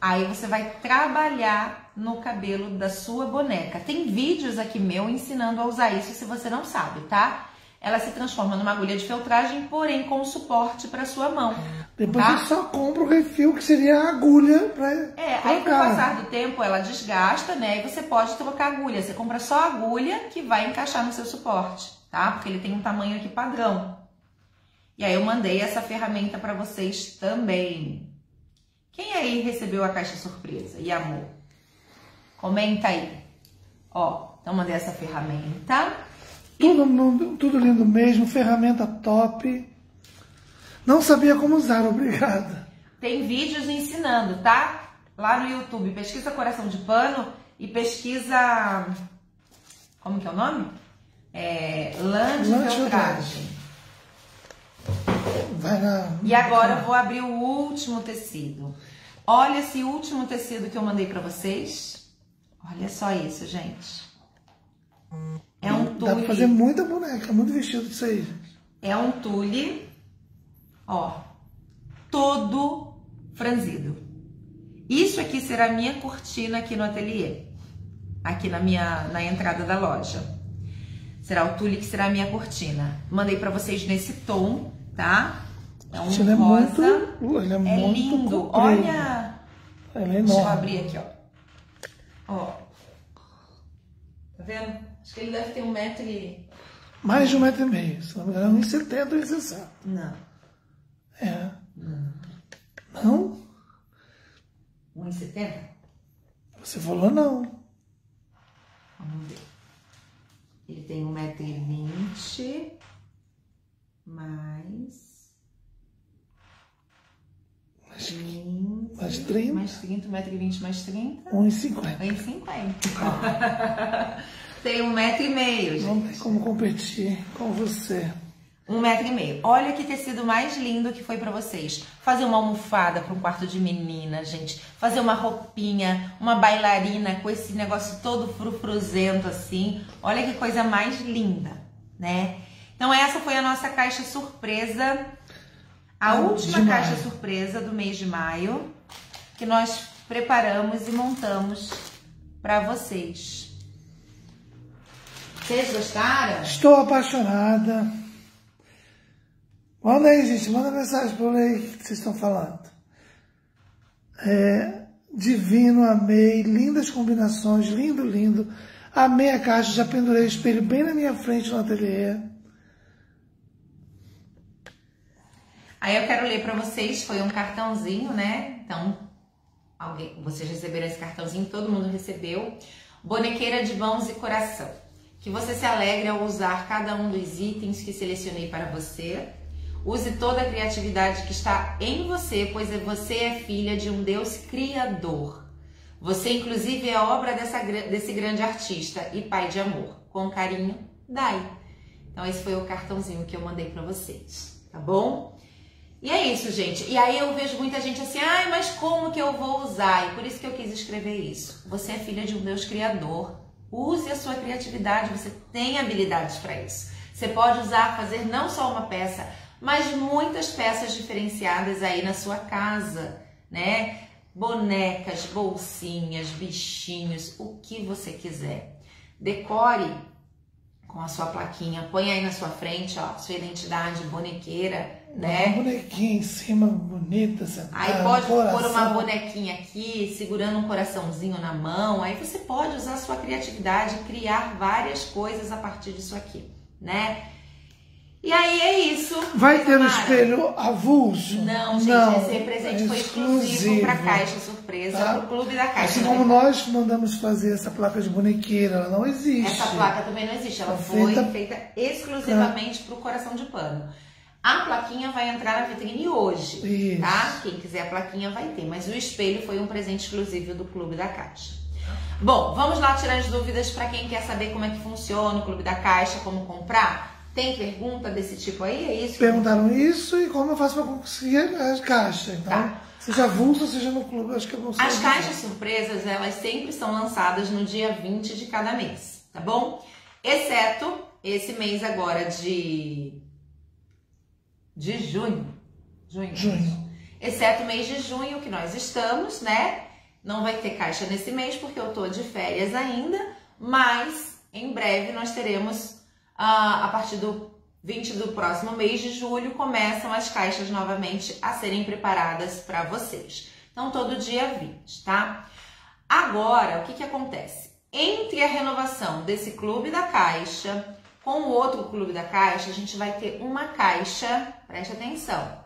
[SPEAKER 1] aí você vai trabalhar no cabelo da sua boneca. Tem vídeos aqui meu ensinando a usar isso se você não sabe, tá? Ela se transforma numa agulha de feltragem, porém com suporte para sua mão.
[SPEAKER 2] Depois tá? você só compra o refil, que seria a agulha para
[SPEAKER 1] É, aí com o passar do tempo ela desgasta, né? E você pode trocar a agulha. Você compra só a agulha que vai encaixar no seu suporte, tá? Porque ele tem um tamanho aqui padrão. E aí eu mandei essa ferramenta para vocês também. Quem aí recebeu a caixa surpresa e amou? Comenta aí. Ó, então mandei essa ferramenta.
[SPEAKER 2] Tudo, tudo lindo mesmo, ferramenta top. Não sabia como usar, obrigada.
[SPEAKER 1] Tem vídeos ensinando, tá? Lá no YouTube, pesquisa coração de pano e pesquisa. Como que é o nome? É, filtragem.
[SPEAKER 2] Vai na...
[SPEAKER 1] E agora eu vou abrir o último tecido. Olha esse último tecido que eu mandei para vocês. Olha só isso, gente. É um
[SPEAKER 2] tule. Dá pra fazer muita boneca, muito vestido disso aí.
[SPEAKER 1] É um tule, ó, todo franzido. Isso aqui será minha cortina aqui no ateliê. Aqui na minha na entrada da loja. Será o tule que será a minha cortina. Mandei para vocês nesse tom, tá?
[SPEAKER 2] É um ele rosa. É muito, ele é, é muito
[SPEAKER 1] lindo.
[SPEAKER 2] Comprido.
[SPEAKER 1] Olha.
[SPEAKER 2] Ele é
[SPEAKER 1] Deixa eu abrir aqui, ó. Ó. Tá vendo? Acho que ele deve ter um metro e...
[SPEAKER 2] Mais de um metro e meio. Se não me engano, 1,70 ou 1,60.
[SPEAKER 1] Não.
[SPEAKER 2] É. Não? Não?
[SPEAKER 1] 1,70?
[SPEAKER 2] Você falou não.
[SPEAKER 1] Vamos ver. Ele tem 1,20m mais.
[SPEAKER 2] Mais 20, mais 30.
[SPEAKER 1] Mais 30, 1,20m mais 30.
[SPEAKER 2] 1,50m.
[SPEAKER 1] 1,50m. tem 1,5m,
[SPEAKER 2] Não tem como competir com você.
[SPEAKER 1] Um metro e meio. Olha que tecido mais lindo que foi para vocês. Fazer uma almofada para um quarto de menina, gente. Fazer uma roupinha, uma bailarina com esse negócio todo frufruzento assim. Olha que coisa mais linda, né? Então essa foi a nossa caixa surpresa. A última caixa surpresa do mês de maio que nós preparamos e montamos para vocês. Vocês gostaram?
[SPEAKER 2] Estou apaixonada. Manda aí, gente, manda mensagem para ler o que vocês estão falando. É, divino, amei, lindas combinações, lindo, lindo. Amei a caixa, já pendurei o espelho bem na minha frente no ateliê.
[SPEAKER 1] Aí eu quero ler para vocês, foi um cartãozinho, né? Então, alguém, vocês receberam esse cartãozinho, todo mundo recebeu. Bonequeira de mãos e coração. Que você se alegre ao usar cada um dos itens que selecionei para você Use toda a criatividade que está em você, pois você é filha de um Deus criador. Você, inclusive, é obra dessa, desse grande artista e pai de amor. Com carinho, Dai. Então, esse foi o cartãozinho que eu mandei para vocês, tá bom? E é isso, gente. E aí eu vejo muita gente assim, ai, mas como que eu vou usar? E por isso que eu quis escrever isso. Você é filha de um Deus criador. Use a sua criatividade, você tem habilidades para isso. Você pode usar, fazer não só uma peça, mas muitas peças diferenciadas aí na sua casa, né? Bonecas, bolsinhas, bichinhos, o que você quiser. Decore com a sua plaquinha, põe aí na sua frente, ó, sua identidade bonequeira, né?
[SPEAKER 2] Uma bonequinha em cima, bonita, sentada,
[SPEAKER 1] Aí pode pôr uma bonequinha aqui, segurando um coraçãozinho na mão. Aí você pode usar a sua criatividade e criar várias coisas a partir disso aqui, né? E aí é isso.
[SPEAKER 2] Vai ter um espelho avulso?
[SPEAKER 1] Não, gente, Não, esse presente é foi exclusivo para Caixa Surpresa, tá? para o Clube da Caixa.
[SPEAKER 2] Assim como nós mandamos fazer essa placa de bonequeira, ela não existe.
[SPEAKER 1] Essa placa também não existe, ela tá foi feita, feita exclusivamente para o Coração de Pano. A plaquinha vai entrar na vitrine hoje, Isso. tá? Quem quiser a plaquinha vai ter, mas o espelho foi um presente exclusivo do Clube da Caixa. Bom, vamos lá tirar as dúvidas para quem quer saber como é que funciona o Clube da Caixa, como comprar. Tem pergunta desse tipo aí? É isso?
[SPEAKER 2] Perguntaram isso e como eu faço para conseguir a caixa. Então, tá. seja avulso, seja no clube, acho que eu não sei.
[SPEAKER 1] As caixas surpresas, elas sempre são lançadas no dia 20 de cada mês, tá bom? Exceto esse mês agora de de junho. Junho.
[SPEAKER 2] Junho.
[SPEAKER 1] Exceto o mês de junho que nós estamos, né? Não vai ter caixa nesse mês porque eu tô de férias ainda, mas em breve nós teremos a partir do 20 do próximo mês de julho, começam as caixas novamente a serem preparadas para vocês. Então, todo dia 20, tá? Agora, o que, que acontece? Entre a renovação desse clube da caixa com o outro clube da caixa, a gente vai ter uma caixa, preste atenção.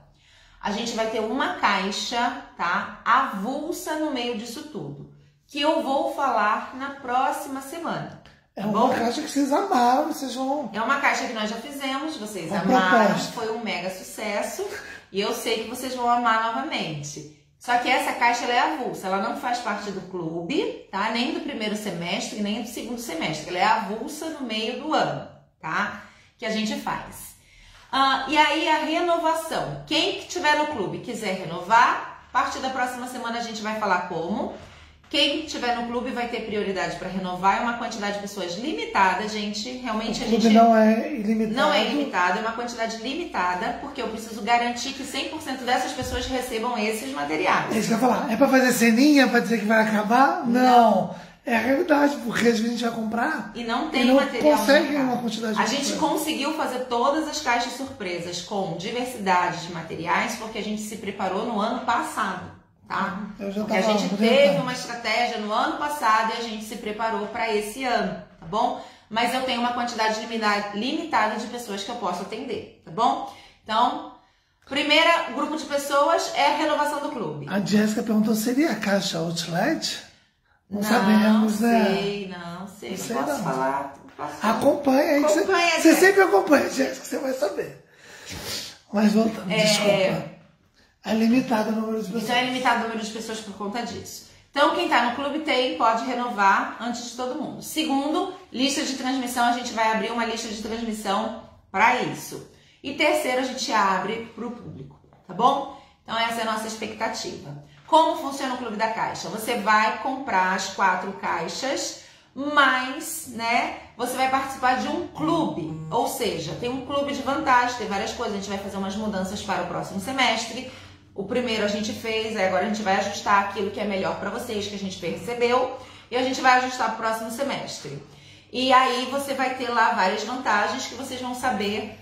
[SPEAKER 1] A gente vai ter uma caixa, tá? Avulsa no meio disso tudo, que eu vou falar na próxima semana.
[SPEAKER 2] É uma Bom, caixa que vocês amaram, vocês vão.
[SPEAKER 1] É uma caixa que nós já fizemos, vocês uma amaram, proposta. foi um mega sucesso e eu sei que vocês vão amar novamente. Só que essa caixa ela é avulsa, ela não faz parte do clube, tá? Nem do primeiro semestre, nem do segundo semestre. Ela é avulsa no meio do ano, tá? Que a gente faz. Ah, e aí a renovação. Quem que tiver no clube quiser renovar, a partir da próxima semana a gente vai falar como. Quem estiver no clube vai ter prioridade para renovar. É uma quantidade de pessoas limitada, gente. Realmente
[SPEAKER 2] o
[SPEAKER 1] a
[SPEAKER 2] clube
[SPEAKER 1] gente.
[SPEAKER 2] não é ilimitado.
[SPEAKER 1] Não é ilimitado, é uma quantidade limitada, porque eu preciso garantir que 100% dessas pessoas recebam esses materiais.
[SPEAKER 2] É isso que eu ia falar. É pra fazer ceninha pra dizer que vai acabar? Não. É a realidade, porque às vezes a gente vai comprar
[SPEAKER 1] E não tem
[SPEAKER 2] e não
[SPEAKER 1] material.
[SPEAKER 2] consegue uma quantidade
[SPEAKER 1] A gente conseguiu fazer todas as caixas surpresas com diversidade de materiais, porque a gente se preparou no ano passado, tá?
[SPEAKER 2] Eu já
[SPEAKER 1] Porque a gente teve uma estratégia no ano passado e a gente se preparou para esse ano, tá bom? Mas eu tenho uma quantidade limita- limitada de pessoas que eu posso atender, tá bom? Então, primeiro grupo de pessoas é a renovação do clube.
[SPEAKER 2] A Jéssica perguntou, seria a caixa outlet? Não,
[SPEAKER 1] não
[SPEAKER 2] sabemos, né?
[SPEAKER 1] sei, não sei,
[SPEAKER 2] Não
[SPEAKER 1] não,
[SPEAKER 2] sei
[SPEAKER 1] posso
[SPEAKER 2] não.
[SPEAKER 1] falar. não posso.
[SPEAKER 2] Acompanha aí. que você-
[SPEAKER 1] Acompanha,
[SPEAKER 2] você,
[SPEAKER 1] Jéssica.
[SPEAKER 2] sempre acompanha, Jéssica, você vai saber. Mas voltando,
[SPEAKER 1] É.
[SPEAKER 2] desculpa. É limitado o número de pessoas.
[SPEAKER 1] Então é limitado o número de pessoas por conta disso. Então, quem está no clube tem, pode renovar antes de todo mundo. Segundo, lista de transmissão, a gente vai abrir uma lista de transmissão para isso. E terceiro, a gente abre para o público, tá bom? Então, essa é a nossa expectativa. Como funciona o Clube da Caixa? Você vai comprar as quatro caixas, mas, né, você vai participar de um clube. Ou seja, tem um clube de vantagem, tem várias coisas. A gente vai fazer umas mudanças para o próximo semestre. O primeiro a gente fez, agora a gente vai ajustar aquilo que é melhor para vocês, que a gente percebeu, e a gente vai ajustar para o próximo semestre. E aí você vai ter lá várias vantagens que vocês vão saber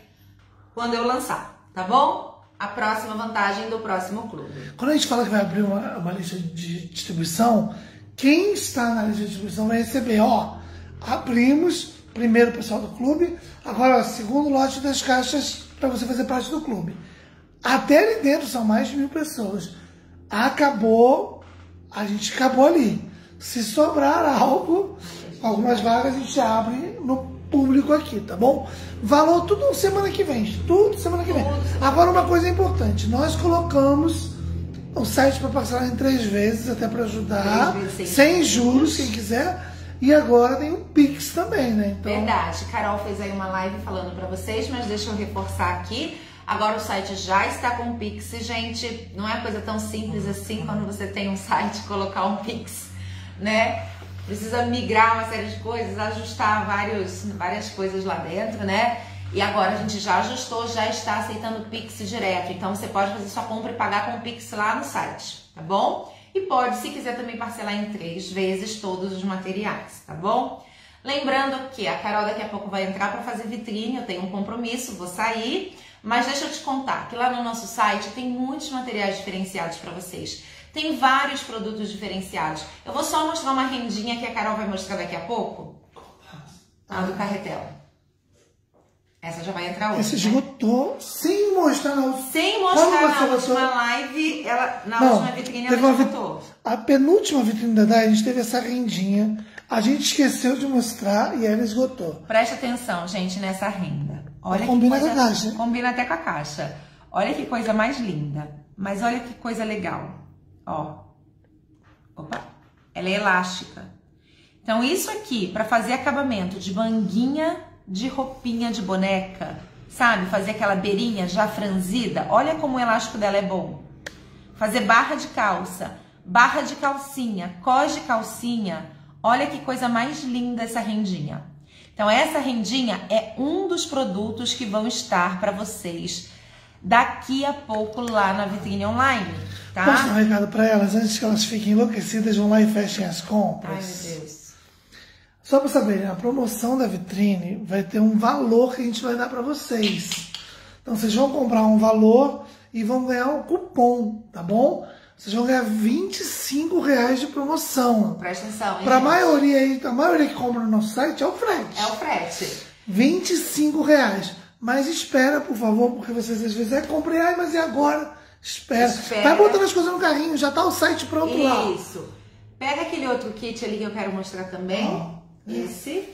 [SPEAKER 1] quando eu lançar, tá bom? A próxima vantagem do próximo clube.
[SPEAKER 2] Quando a gente fala que vai abrir uma, uma lista de distribuição, quem está na lista de distribuição vai receber, ó, abrimos primeiro o pessoal do clube, agora segundo lote das caixas para você fazer parte do clube. Até ali dentro são mais de mil pessoas. Acabou, a gente acabou ali. Se sobrar algo, algumas vagas a gente abre público aqui, tá bom? Valor tudo semana que vem, tudo semana que vem. Agora uma coisa importante, nós colocamos o site para parcelar em três vezes, até para ajudar,
[SPEAKER 1] vezes
[SPEAKER 2] sem juros, quem quiser. E agora tem o Pix também, né? Então,
[SPEAKER 1] Verdade. Carol fez aí uma live falando pra vocês, mas deixa eu reforçar aqui. Agora o site já está com o Pix, gente. Não é coisa tão simples assim quando você tem um site colocar um Pix, né? Precisa migrar uma série de coisas, ajustar vários, várias coisas lá dentro, né? E agora a gente já ajustou, já está aceitando Pix direto. Então você pode fazer sua compra e pagar com Pix lá no site, tá bom? E pode, se quiser, também parcelar em três vezes todos os materiais, tá bom? Lembrando que a Carol daqui a pouco vai entrar para fazer vitrine, eu tenho um compromisso, vou sair. Mas deixa eu te contar que lá no nosso site tem muitos materiais diferenciados para vocês. Tem vários produtos diferenciados. Eu vou só mostrar uma rendinha que a Carol vai mostrar daqui a pouco. A do carretel. Essa já vai entrar hoje.
[SPEAKER 2] esse
[SPEAKER 1] né?
[SPEAKER 2] esgotou sem mostrar na.
[SPEAKER 1] Sem mostrar na
[SPEAKER 2] botou-
[SPEAKER 1] última live, ela, na
[SPEAKER 2] Não,
[SPEAKER 1] última vitrine ela
[SPEAKER 2] vit-
[SPEAKER 1] esgotou.
[SPEAKER 2] A penúltima vitrine da DAI, a gente teve essa rendinha. A gente esqueceu de mostrar e ela esgotou.
[SPEAKER 1] Presta atenção, gente, nessa renda. Olha
[SPEAKER 2] Combina
[SPEAKER 1] coisa-
[SPEAKER 2] com a caixa.
[SPEAKER 1] Combina até com a caixa. Olha que coisa mais linda. Mas olha que coisa legal. Ó. Opa. Ela é elástica. Então, isso aqui, para fazer acabamento de manguinha de roupinha de boneca, sabe? Fazer aquela beirinha já franzida. Olha como o elástico dela é bom. Fazer barra de calça, barra de calcinha, cós de calcinha. Olha que coisa mais linda essa rendinha. Então, essa rendinha é um dos produtos que vão estar para vocês daqui a pouco lá na vitrine online, tá?
[SPEAKER 2] Posso dar um recado para elas antes que elas fiquem enlouquecidas, vão lá e fechem as
[SPEAKER 1] Ai,
[SPEAKER 2] compras?
[SPEAKER 1] meu Deus.
[SPEAKER 2] Só para saberem, a promoção da vitrine vai ter um valor que a gente vai dar para vocês. Então vocês vão comprar um valor e vão ganhar um cupom, tá bom? Vocês vão ganhar 25 reais de promoção.
[SPEAKER 1] Presta atenção, hein,
[SPEAKER 2] Para a
[SPEAKER 1] gente?
[SPEAKER 2] maioria aí, a maioria que compra no nosso site é o frete.
[SPEAKER 1] É o frete.
[SPEAKER 2] 25 reais. Mas espera, por favor, porque vocês às vezes é comprei, ai, mas e agora? Espera.
[SPEAKER 1] Espera.
[SPEAKER 2] Vai botando as coisas no carrinho, já tá o site pronto lá.
[SPEAKER 1] Isso. Pega aquele outro kit ali que eu quero mostrar também.
[SPEAKER 2] Ó.
[SPEAKER 1] Esse.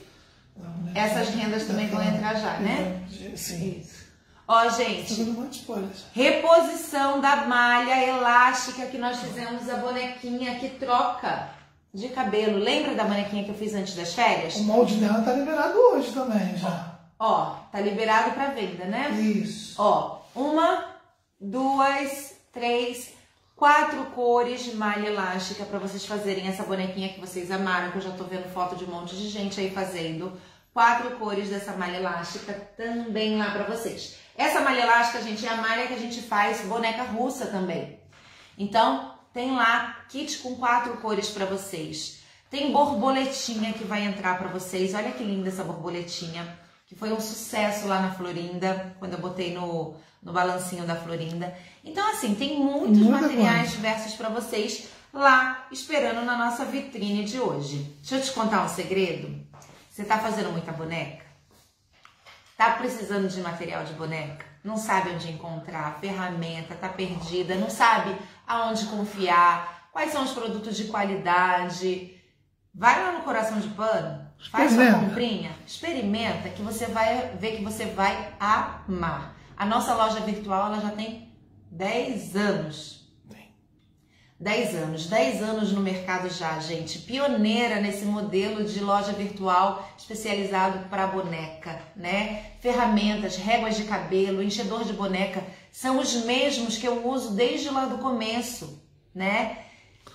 [SPEAKER 1] Essas rendas também vão entrar já, né?
[SPEAKER 2] Sim.
[SPEAKER 1] Isso. Ó, gente, reposição da malha elástica que nós fizemos a bonequinha que troca de cabelo. Lembra da bonequinha que eu fiz antes das férias?
[SPEAKER 2] O molde dela tá liberado hoje também, já.
[SPEAKER 1] Ó, tá liberado para venda, né?
[SPEAKER 2] Isso.
[SPEAKER 1] Ó, uma, duas, três, quatro cores de malha elástica para vocês fazerem essa bonequinha que vocês amaram, que eu já tô vendo foto de um monte de gente aí fazendo. Quatro cores dessa malha elástica também lá para vocês. Essa malha elástica, gente, é a malha que a gente faz boneca russa também. Então, tem lá kit com quatro cores para vocês. Tem borboletinha que vai entrar para vocês. Olha que linda essa borboletinha, que foi um sucesso lá na Florinda, quando eu botei no, no balancinho da Florinda. Então, assim, tem muitos Muita materiais coisa. diversos para vocês lá esperando na nossa vitrine de hoje. Deixa eu te contar um segredo. Você está fazendo muita boneca? Tá precisando de material de boneca? Não sabe onde encontrar, ferramenta, tá perdida, não sabe aonde confiar, quais são os produtos de qualidade. Vai lá no Coração de Pano, faz sua comprinha, experimenta que você vai ver que você vai amar. A nossa loja virtual ela já tem 10 anos. 10 anos, 10 anos no mercado já, gente. Pioneira nesse modelo de loja virtual especializado para boneca, né? Ferramentas, réguas de cabelo, enchedor de boneca são os mesmos que eu uso desde lá do começo, né?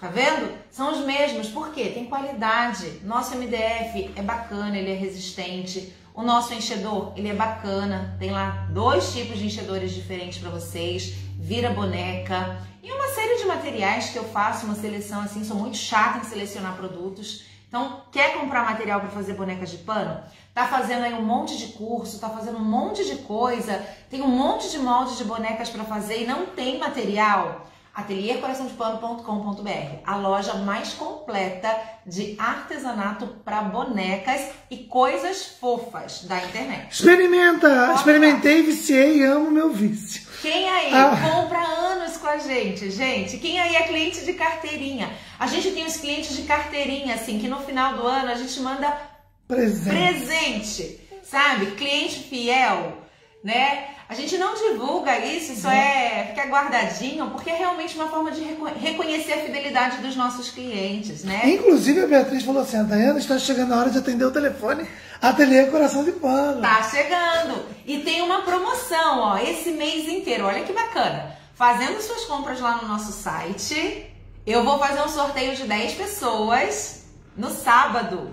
[SPEAKER 1] Tá vendo? São os mesmos. Por quê? Tem qualidade. Nosso MDF é bacana, ele é resistente. O nosso enchedor, ele é bacana. Tem lá dois tipos de enchedores diferentes para vocês. Vira boneca e uma série de materiais que eu faço uma seleção assim, sou muito chata em selecionar produtos. Então, quer comprar material para fazer bonecas de pano? Tá fazendo aí um monte de curso, tá fazendo um monte de coisa, tem um monte de moldes de bonecas para fazer e não tem material? ateliercoraçãodepano.com.br, a loja mais completa de artesanato para bonecas e coisas fofas da internet.
[SPEAKER 2] Experimenta! Experimentei, viciei e amo meu vício.
[SPEAKER 1] Quem aí ah. compra anos com a gente, gente? Quem aí é cliente de carteirinha? A gente tem os clientes de carteirinha, assim, que no final do ano a gente manda presente, presente sabe? Cliente fiel, né? A gente não divulga isso, isso é fica guardadinho, porque é realmente uma forma de reconhecer a fidelidade dos nossos clientes, né?
[SPEAKER 2] Inclusive a Beatriz falou assim: a Dayana está chegando a hora de atender o telefone. Ateliê Coração de Pano.
[SPEAKER 1] Tá chegando. E tem uma promoção, ó, esse mês inteiro. Olha que bacana. Fazendo suas compras lá no nosso site, eu vou fazer um sorteio de 10 pessoas no sábado.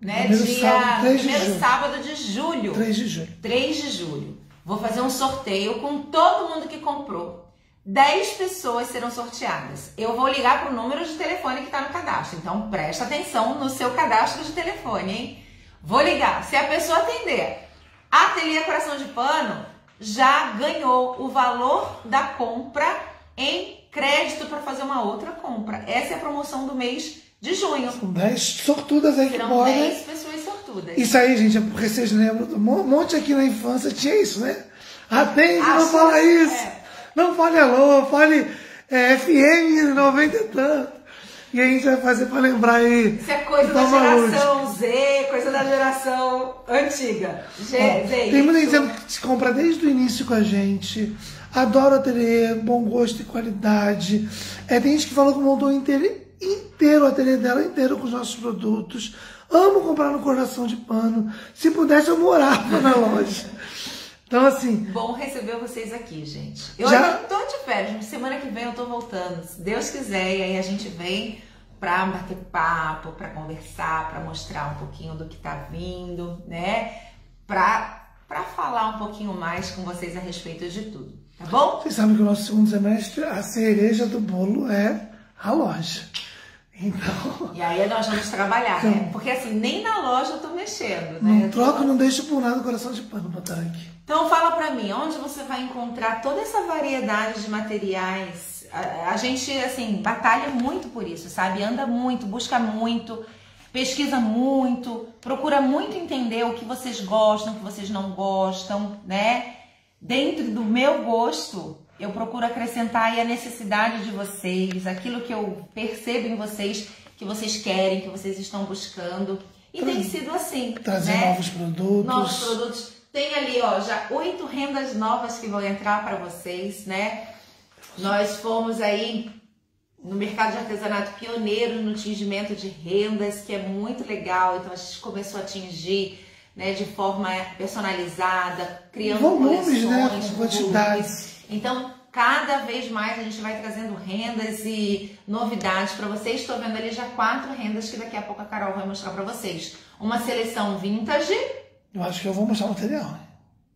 [SPEAKER 1] Né?
[SPEAKER 2] Primeiro
[SPEAKER 1] Dia
[SPEAKER 2] sábado,
[SPEAKER 1] primeiro
[SPEAKER 2] de
[SPEAKER 1] sábado de julho.
[SPEAKER 2] 3 de julho.
[SPEAKER 1] 3 de julho. Vou fazer um sorteio com todo mundo que comprou. 10 pessoas serão sorteadas. Eu vou ligar para o número de telefone que está no cadastro. Então presta atenção no seu cadastro de telefone, hein? Vou ligar. Se a pessoa atender, Ateliê Coração de Pano já ganhou o valor da compra em crédito para fazer uma outra compra. Essa é a promoção do mês de junho.
[SPEAKER 2] São 10 sortudas aí
[SPEAKER 1] Serão
[SPEAKER 2] que podem.
[SPEAKER 1] 10 pessoas sortudas.
[SPEAKER 2] Isso aí, gente, é porque vocês lembram do monte aqui na infância tinha isso, né? Atende, Acho não fala isso. É. Não fale alô, fale é, FM 90 e tanto. E a gente vai fazer para lembrar aí.
[SPEAKER 1] Isso é coisa da geração Z, coisa da geração antiga. Gente,
[SPEAKER 2] tem muita gente que compra desde o início com a gente. Adoro ateliê, bom gosto e qualidade. É, tem gente que falou que montou inteiro, inteiro o ateliê dela, inteiro com os nossos produtos. Amo comprar no coração de pano. Se pudesse, eu morava na loja. Então, assim.
[SPEAKER 1] Bom receber vocês aqui, gente. Eu já tô de férias, semana que vem eu tô voltando. Se Deus quiser, e aí a gente vem para bater papo, para conversar, para mostrar um pouquinho do que tá vindo, né? Para para falar um pouquinho mais com vocês a respeito de tudo, tá bom?
[SPEAKER 2] Vocês sabem que o nosso segundo semestre, a cereja do bolo é a loja. Então.
[SPEAKER 1] E aí nós vamos trabalhar, né? então, né? Porque assim, nem na loja eu tô mexendo, né?
[SPEAKER 2] Não troco, não deixo por nada o coração de pano aqui.
[SPEAKER 1] Então fala pra mim, onde você vai encontrar toda essa variedade de materiais? A, a gente, assim, batalha muito por isso, sabe? Anda muito, busca muito, pesquisa muito, procura muito entender o que vocês gostam, o que vocês não gostam, né? Dentro do meu gosto, eu procuro acrescentar aí a necessidade de vocês, aquilo que eu percebo em vocês, que vocês querem, que vocês estão buscando. E tem sido assim.
[SPEAKER 2] Trazer
[SPEAKER 1] né?
[SPEAKER 2] novos produtos.
[SPEAKER 1] Novos produtos. Tem ali, ó, já oito rendas novas que vão entrar para vocês, né? Nós fomos aí no mercado de artesanato pioneiro no tingimento de rendas, que é muito legal. Então a gente começou a atingir né, de forma personalizada, criando
[SPEAKER 2] volumes,
[SPEAKER 1] coleções,
[SPEAKER 2] né? Quantidades.
[SPEAKER 1] Então, Cada vez mais a gente vai trazendo rendas e novidades para vocês. Estou vendo ali já quatro rendas que daqui a pouco a Carol vai mostrar para vocês. Uma seleção vintage.
[SPEAKER 2] Eu acho que eu vou mostrar o material. Né?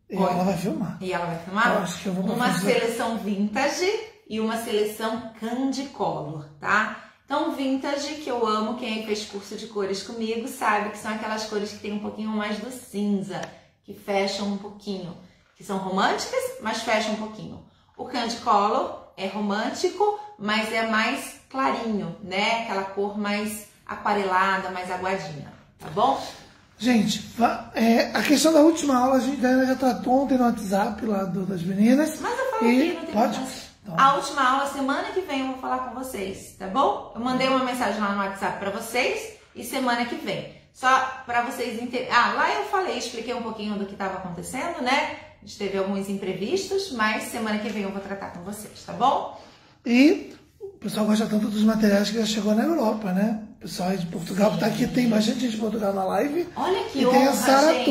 [SPEAKER 2] E
[SPEAKER 1] Oi.
[SPEAKER 2] ela vai filmar.
[SPEAKER 1] E ela vai filmar?
[SPEAKER 2] Eu acho que eu vou
[SPEAKER 1] Uma
[SPEAKER 2] fazer.
[SPEAKER 1] seleção vintage e uma seleção candy color, tá? Então, vintage, que eu amo, quem fez curso de cores comigo sabe que são aquelas cores que tem um pouquinho mais do cinza, que fecham um pouquinho, que são românticas, mas fecham um pouquinho. O candy color é romântico, mas é mais clarinho, né? Aquela cor mais aquarelada, mais aguadinha, tá bom?
[SPEAKER 2] Gente, é, a questão da última aula a gente ainda já tratou ontem no WhatsApp lá do- das meninas.
[SPEAKER 1] Mas eu falo
[SPEAKER 2] E
[SPEAKER 1] não tem
[SPEAKER 2] pode? Então.
[SPEAKER 1] A última aula, semana que vem, eu vou falar com vocês, tá bom? Eu mandei uma mensagem lá no WhatsApp pra vocês e semana que vem. Só pra vocês entenderem. Ah, lá eu falei, expliquei um pouquinho do que estava acontecendo, né? A gente teve alguns imprevistos, mas semana que vem eu vou tratar com vocês, tá bom?
[SPEAKER 2] E o pessoal gosta tanto dos materiais que já chegou na Europa, né? O pessoal de Portugal que tá aqui, tem bastante gente de Portugal na live.
[SPEAKER 1] Olha que
[SPEAKER 2] E
[SPEAKER 1] honra,
[SPEAKER 2] tem a Sara
[SPEAKER 1] que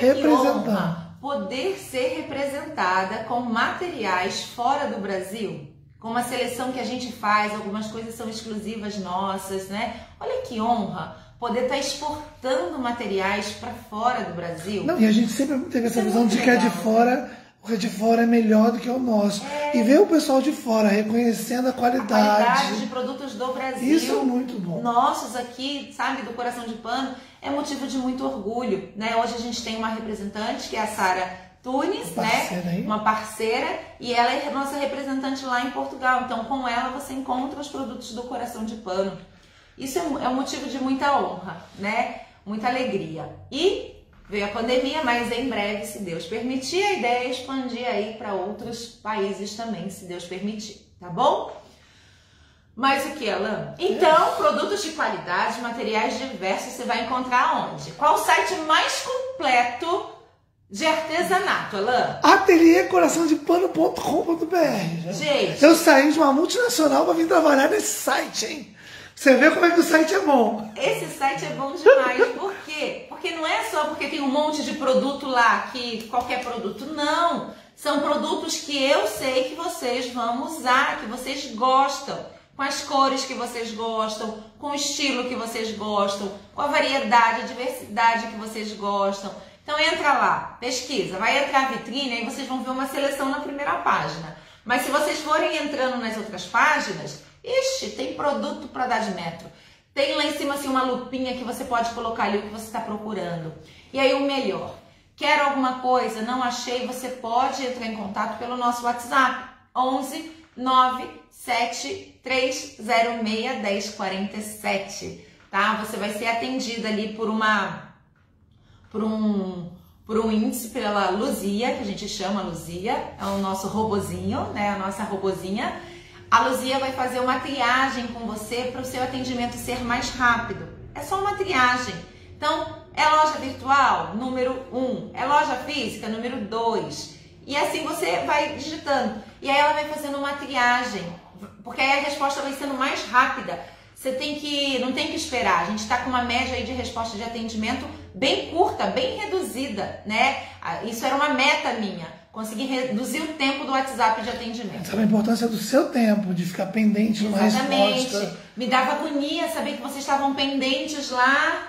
[SPEAKER 2] representando.
[SPEAKER 1] poder ser representada com materiais fora do Brasil. Com uma seleção que a gente faz, algumas coisas são exclusivas nossas, né? Olha que honra poder estar exportando materiais para fora do Brasil.
[SPEAKER 2] Não, e a gente sempre teve essa
[SPEAKER 1] Isso é
[SPEAKER 2] visão
[SPEAKER 1] muito
[SPEAKER 2] de que a de fora, o que é de fora é melhor do que o nosso. E ver o pessoal de fora reconhecendo a
[SPEAKER 1] A
[SPEAKER 2] qualidade.
[SPEAKER 1] qualidade de produtos do Brasil.
[SPEAKER 2] Isso é muito bom.
[SPEAKER 1] Nossos aqui, sabe, do coração de pano, é motivo de muito orgulho, né? Hoje a gente tem uma representante que é a Sara Tunes,
[SPEAKER 2] Uma parceira
[SPEAKER 1] né?
[SPEAKER 2] aí.
[SPEAKER 1] Uma parceira e ela é nossa representante lá em Portugal. Então, com ela você encontra os produtos do coração de pano. Isso é um- é um motivo de muita honra, né? Muita alegria. E veio a pandemia, mas em breve, se Deus permitir, a ideia é expandir aí para outros países também, se Deus permitir, tá bom? Mais o que, Alan? Então, produtos de qualidade, materiais diversos, você vai encontrar onde? Qual o site mais completo de artesanato, Alan?
[SPEAKER 2] ateliêcoraçãodepano.com.br.
[SPEAKER 1] Gente.
[SPEAKER 2] Eu saí de uma multinacional para vir trabalhar nesse site, hein? Você vê como é que o site é bom.
[SPEAKER 1] Esse site é bom demais. Por quê? Porque não é só porque tem um monte de produto lá, que qualquer produto. Não. São produtos que eu sei que vocês vão usar, que vocês gostam. Com as cores que vocês gostam, com o estilo que vocês gostam, com a variedade, a diversidade que vocês gostam. Então entra lá, pesquisa, vai entrar a vitrine, aí vocês vão ver uma seleção na primeira página. Mas se vocês forem entrando nas outras páginas, ixi, tem produto para dar de metro. Tem lá em cima assim uma lupinha que você pode colocar ali o que você está procurando. E aí o melhor, quer alguma coisa, não achei, você pode entrar em contato pelo nosso WhatsApp 11 97 306 1047, tá? Você vai ser atendida ali por uma por um por um índice pela Luzia, que a gente chama Luzia, é o nosso robozinho, né? A nossa robozinha. A Luzia vai fazer uma triagem com você para o seu atendimento ser mais rápido. É só uma triagem. Então, é loja virtual, número 1. Um. É loja física, número 2. E assim você vai digitando. E aí ela vai fazendo uma triagem, porque aí a resposta vai sendo mais rápida. Você tem que, não tem que esperar. A gente está com uma média aí de resposta de atendimento bem curta, bem reduzida, né? Ah, Isso era uma meta minha, conseguir reduzir o tempo do WhatsApp de atendimento.
[SPEAKER 2] Sabe a importância do seu tempo, de ficar pendente numa
[SPEAKER 1] Exatamente.
[SPEAKER 2] resposta.
[SPEAKER 1] Me dava agonia saber que vocês estavam pendentes lá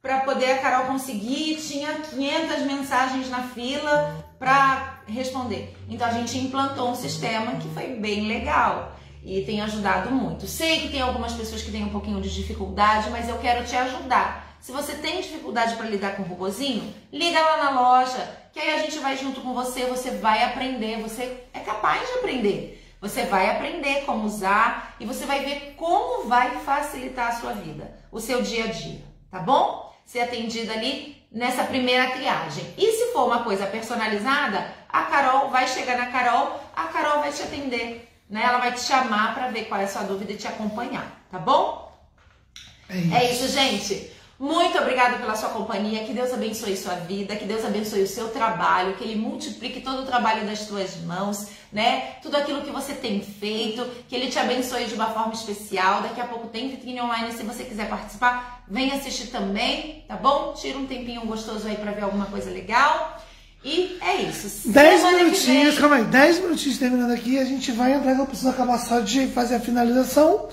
[SPEAKER 1] para poder a Carol conseguir. Tinha 500 mensagens na fila para responder. Então a gente implantou um sistema que foi bem legal e tem ajudado muito. Sei que tem algumas pessoas que têm um pouquinho de dificuldade, mas eu quero te ajudar. Se você tem dificuldade para lidar com o robozinho, liga lá na loja, que aí a gente vai junto com você, você vai aprender, você é capaz de aprender. Você vai aprender como usar e você vai ver como vai facilitar a sua vida, o seu dia a dia, tá bom? Ser atendida ali nessa primeira triagem. E se for uma coisa personalizada, a Carol vai chegar na Carol, a Carol vai te atender, né? Ela vai te chamar para ver qual é a sua dúvida e te acompanhar, tá bom?
[SPEAKER 2] É isso.
[SPEAKER 1] É isso, gente. Muito obrigada pela sua companhia. Que Deus abençoe sua vida, que Deus abençoe o seu trabalho, que Ele multiplique todo o trabalho das tuas mãos, né? Tudo aquilo que você tem feito, que Ele te abençoe de uma forma especial. Daqui a pouco tem vitrine online. Se você quiser participar, vem assistir também, tá bom? Tira um tempinho gostoso aí para ver alguma coisa legal. E é isso.
[SPEAKER 2] 10
[SPEAKER 1] Semana que
[SPEAKER 2] minutinhos,
[SPEAKER 1] vem-
[SPEAKER 2] calma aí, 10 minutinhos terminando aqui, a gente vai entrar, que eu preciso acabar só de fazer a finalização.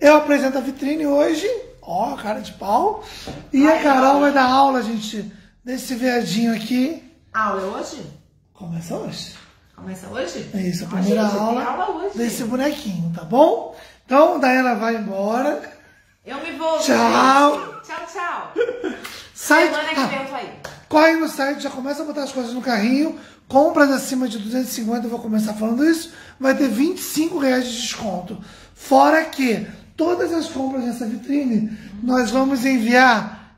[SPEAKER 2] Eu apresento a vitrine hoje, ó, cara de pau. E a
[SPEAKER 1] Ai,
[SPEAKER 2] Carol
[SPEAKER 1] ai.
[SPEAKER 2] vai dar aula, gente, desse veadinho aqui.
[SPEAKER 1] Aula é hoje?
[SPEAKER 2] Começa hoje.
[SPEAKER 1] Começa hoje?
[SPEAKER 2] É isso, a primeira
[SPEAKER 1] tem
[SPEAKER 2] aula,
[SPEAKER 1] aula hoje.
[SPEAKER 2] desse bonequinho, tá bom? Então, Daiana vai embora.
[SPEAKER 1] Eu me vou.
[SPEAKER 2] Tchau.
[SPEAKER 1] gente. Tchau, tchau.
[SPEAKER 2] Sai,
[SPEAKER 1] Semana que vem eu tô aí.
[SPEAKER 2] corre no site, já começa a botar as coisas no carrinho. Compras acima de 250, eu vou começar falando isso, vai ter 25 reais de desconto. Fora que todas as compras nessa vitrine, nós vamos enviar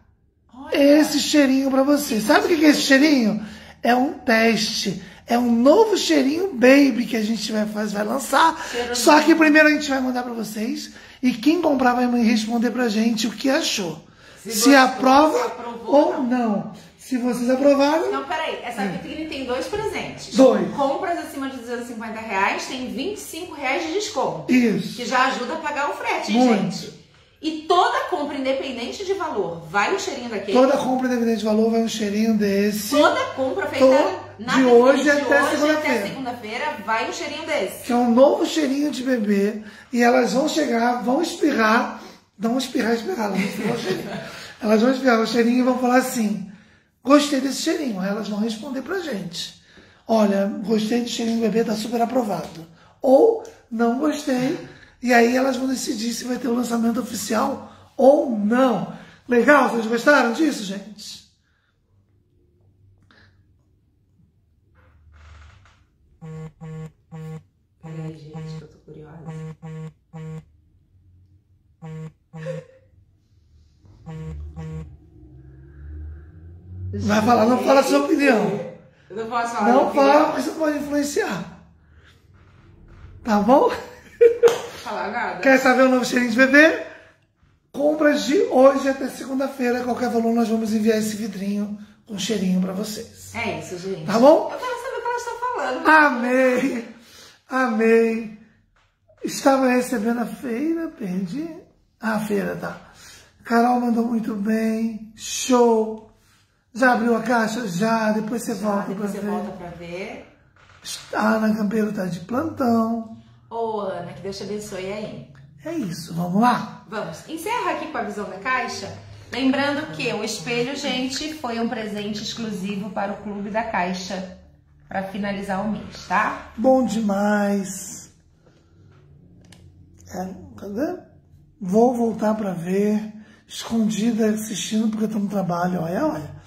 [SPEAKER 2] esse cheirinho pra você. Sabe o que é esse cheirinho? É um teste. É um novo cheirinho baby que a gente vai fazer, vai lançar.
[SPEAKER 1] Cheiro
[SPEAKER 2] Só que primeiro a gente vai mandar pra vocês e quem comprar vai responder pra gente o que achou.
[SPEAKER 1] Se
[SPEAKER 2] Se, aprova ou não. Se vocês aprovarem,
[SPEAKER 1] Não, peraí. Essa vitrine tem dois presentes.
[SPEAKER 2] Dois.
[SPEAKER 1] Compras acima de 250 reais tem 25 reais de desconto.
[SPEAKER 2] isso.
[SPEAKER 1] Que já ajuda a pagar o frete, hein,
[SPEAKER 2] Muito.
[SPEAKER 1] gente? E toda compra, independente de valor, vai o cheirinho daquele.
[SPEAKER 2] Toda compra independente de valor vai um cheirinho desse,
[SPEAKER 1] Toda compra feita
[SPEAKER 2] Tô-
[SPEAKER 1] na
[SPEAKER 2] de hoje
[SPEAKER 1] de
[SPEAKER 2] até
[SPEAKER 1] hoje
[SPEAKER 2] segunda-feira.
[SPEAKER 1] até segunda-feira vai um cheirinho desse.
[SPEAKER 2] que é um novo cheirinho de bebê. E elas vão chegar, vão espirrar, não espirrar, espirrar, elas vão espirrar. Elas vão espirrar o cheirinho e vão falar assim: gostei desse cheirinho. Elas vão responder pra gente: olha, gostei do cheirinho do bebê, tá super aprovado. Ou não gostei. E aí elas vão decidir se vai ter o lançamento oficial ou não. Legal? Vocês gostaram disso, gente?
[SPEAKER 1] Peraí, gente, que eu tô curiosa.
[SPEAKER 2] Vai falar, não fala a sua opinião.
[SPEAKER 1] Eu não posso falar.
[SPEAKER 2] Não fala, porque você pode influenciar. Tá bom?
[SPEAKER 1] Falar nada.
[SPEAKER 2] Quer saber o novo cheirinho de bebê? Compras de hoje até segunda-feira. Qualquer valor, nós vamos enviar esse vidrinho com cheirinho pra vocês.
[SPEAKER 1] É isso, gente.
[SPEAKER 2] Tá bom?
[SPEAKER 1] Eu quero saber o que elas estão falando.
[SPEAKER 2] Amei! Amei! Estava recebendo a feira, perdi. Ah, a feira, tá. Carol mandou muito bem. Show! Já abriu a caixa? Já. Depois você volta pra
[SPEAKER 1] Depois você
[SPEAKER 2] ver.
[SPEAKER 1] volta pra ver.
[SPEAKER 2] A Ana Campeiro tá de plantão.
[SPEAKER 1] Ô, Ana, que Deus te abençoe aí.
[SPEAKER 2] É isso, vamos lá?
[SPEAKER 1] Vamos. Encerra aqui com a visão da caixa. Lembrando que o espelho, gente, foi um presente exclusivo para o Clube da Caixa para finalizar o mês, tá?
[SPEAKER 2] Bom demais. É, cadê? Vou voltar pra ver. Escondida assistindo porque eu tô no trabalho. Olha, olha.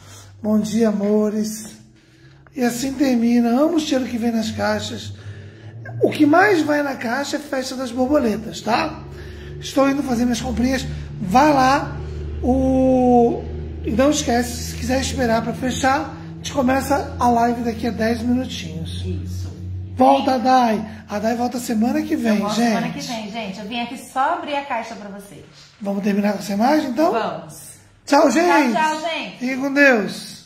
[SPEAKER 2] Bom dia, amores. E assim termina. Amo o cheiro que vem nas caixas. O que mais vai na caixa é festa das borboletas, tá? Estou indo fazer minhas comprinhas. Vai lá. O... E não esquece, se quiser esperar pra fechar, a gente começa a live daqui a 10 minutinhos.
[SPEAKER 1] Isso.
[SPEAKER 2] Volta a Dai. A Dai volta semana que vem,
[SPEAKER 1] Volto
[SPEAKER 2] gente.
[SPEAKER 1] semana que vem, gente. Eu vim aqui só abrir a caixa para vocês.
[SPEAKER 2] Vamos terminar com essa imagem, então?
[SPEAKER 1] Vamos.
[SPEAKER 2] Tchau, gente.
[SPEAKER 1] tchau, gente.
[SPEAKER 2] Fique com Deus.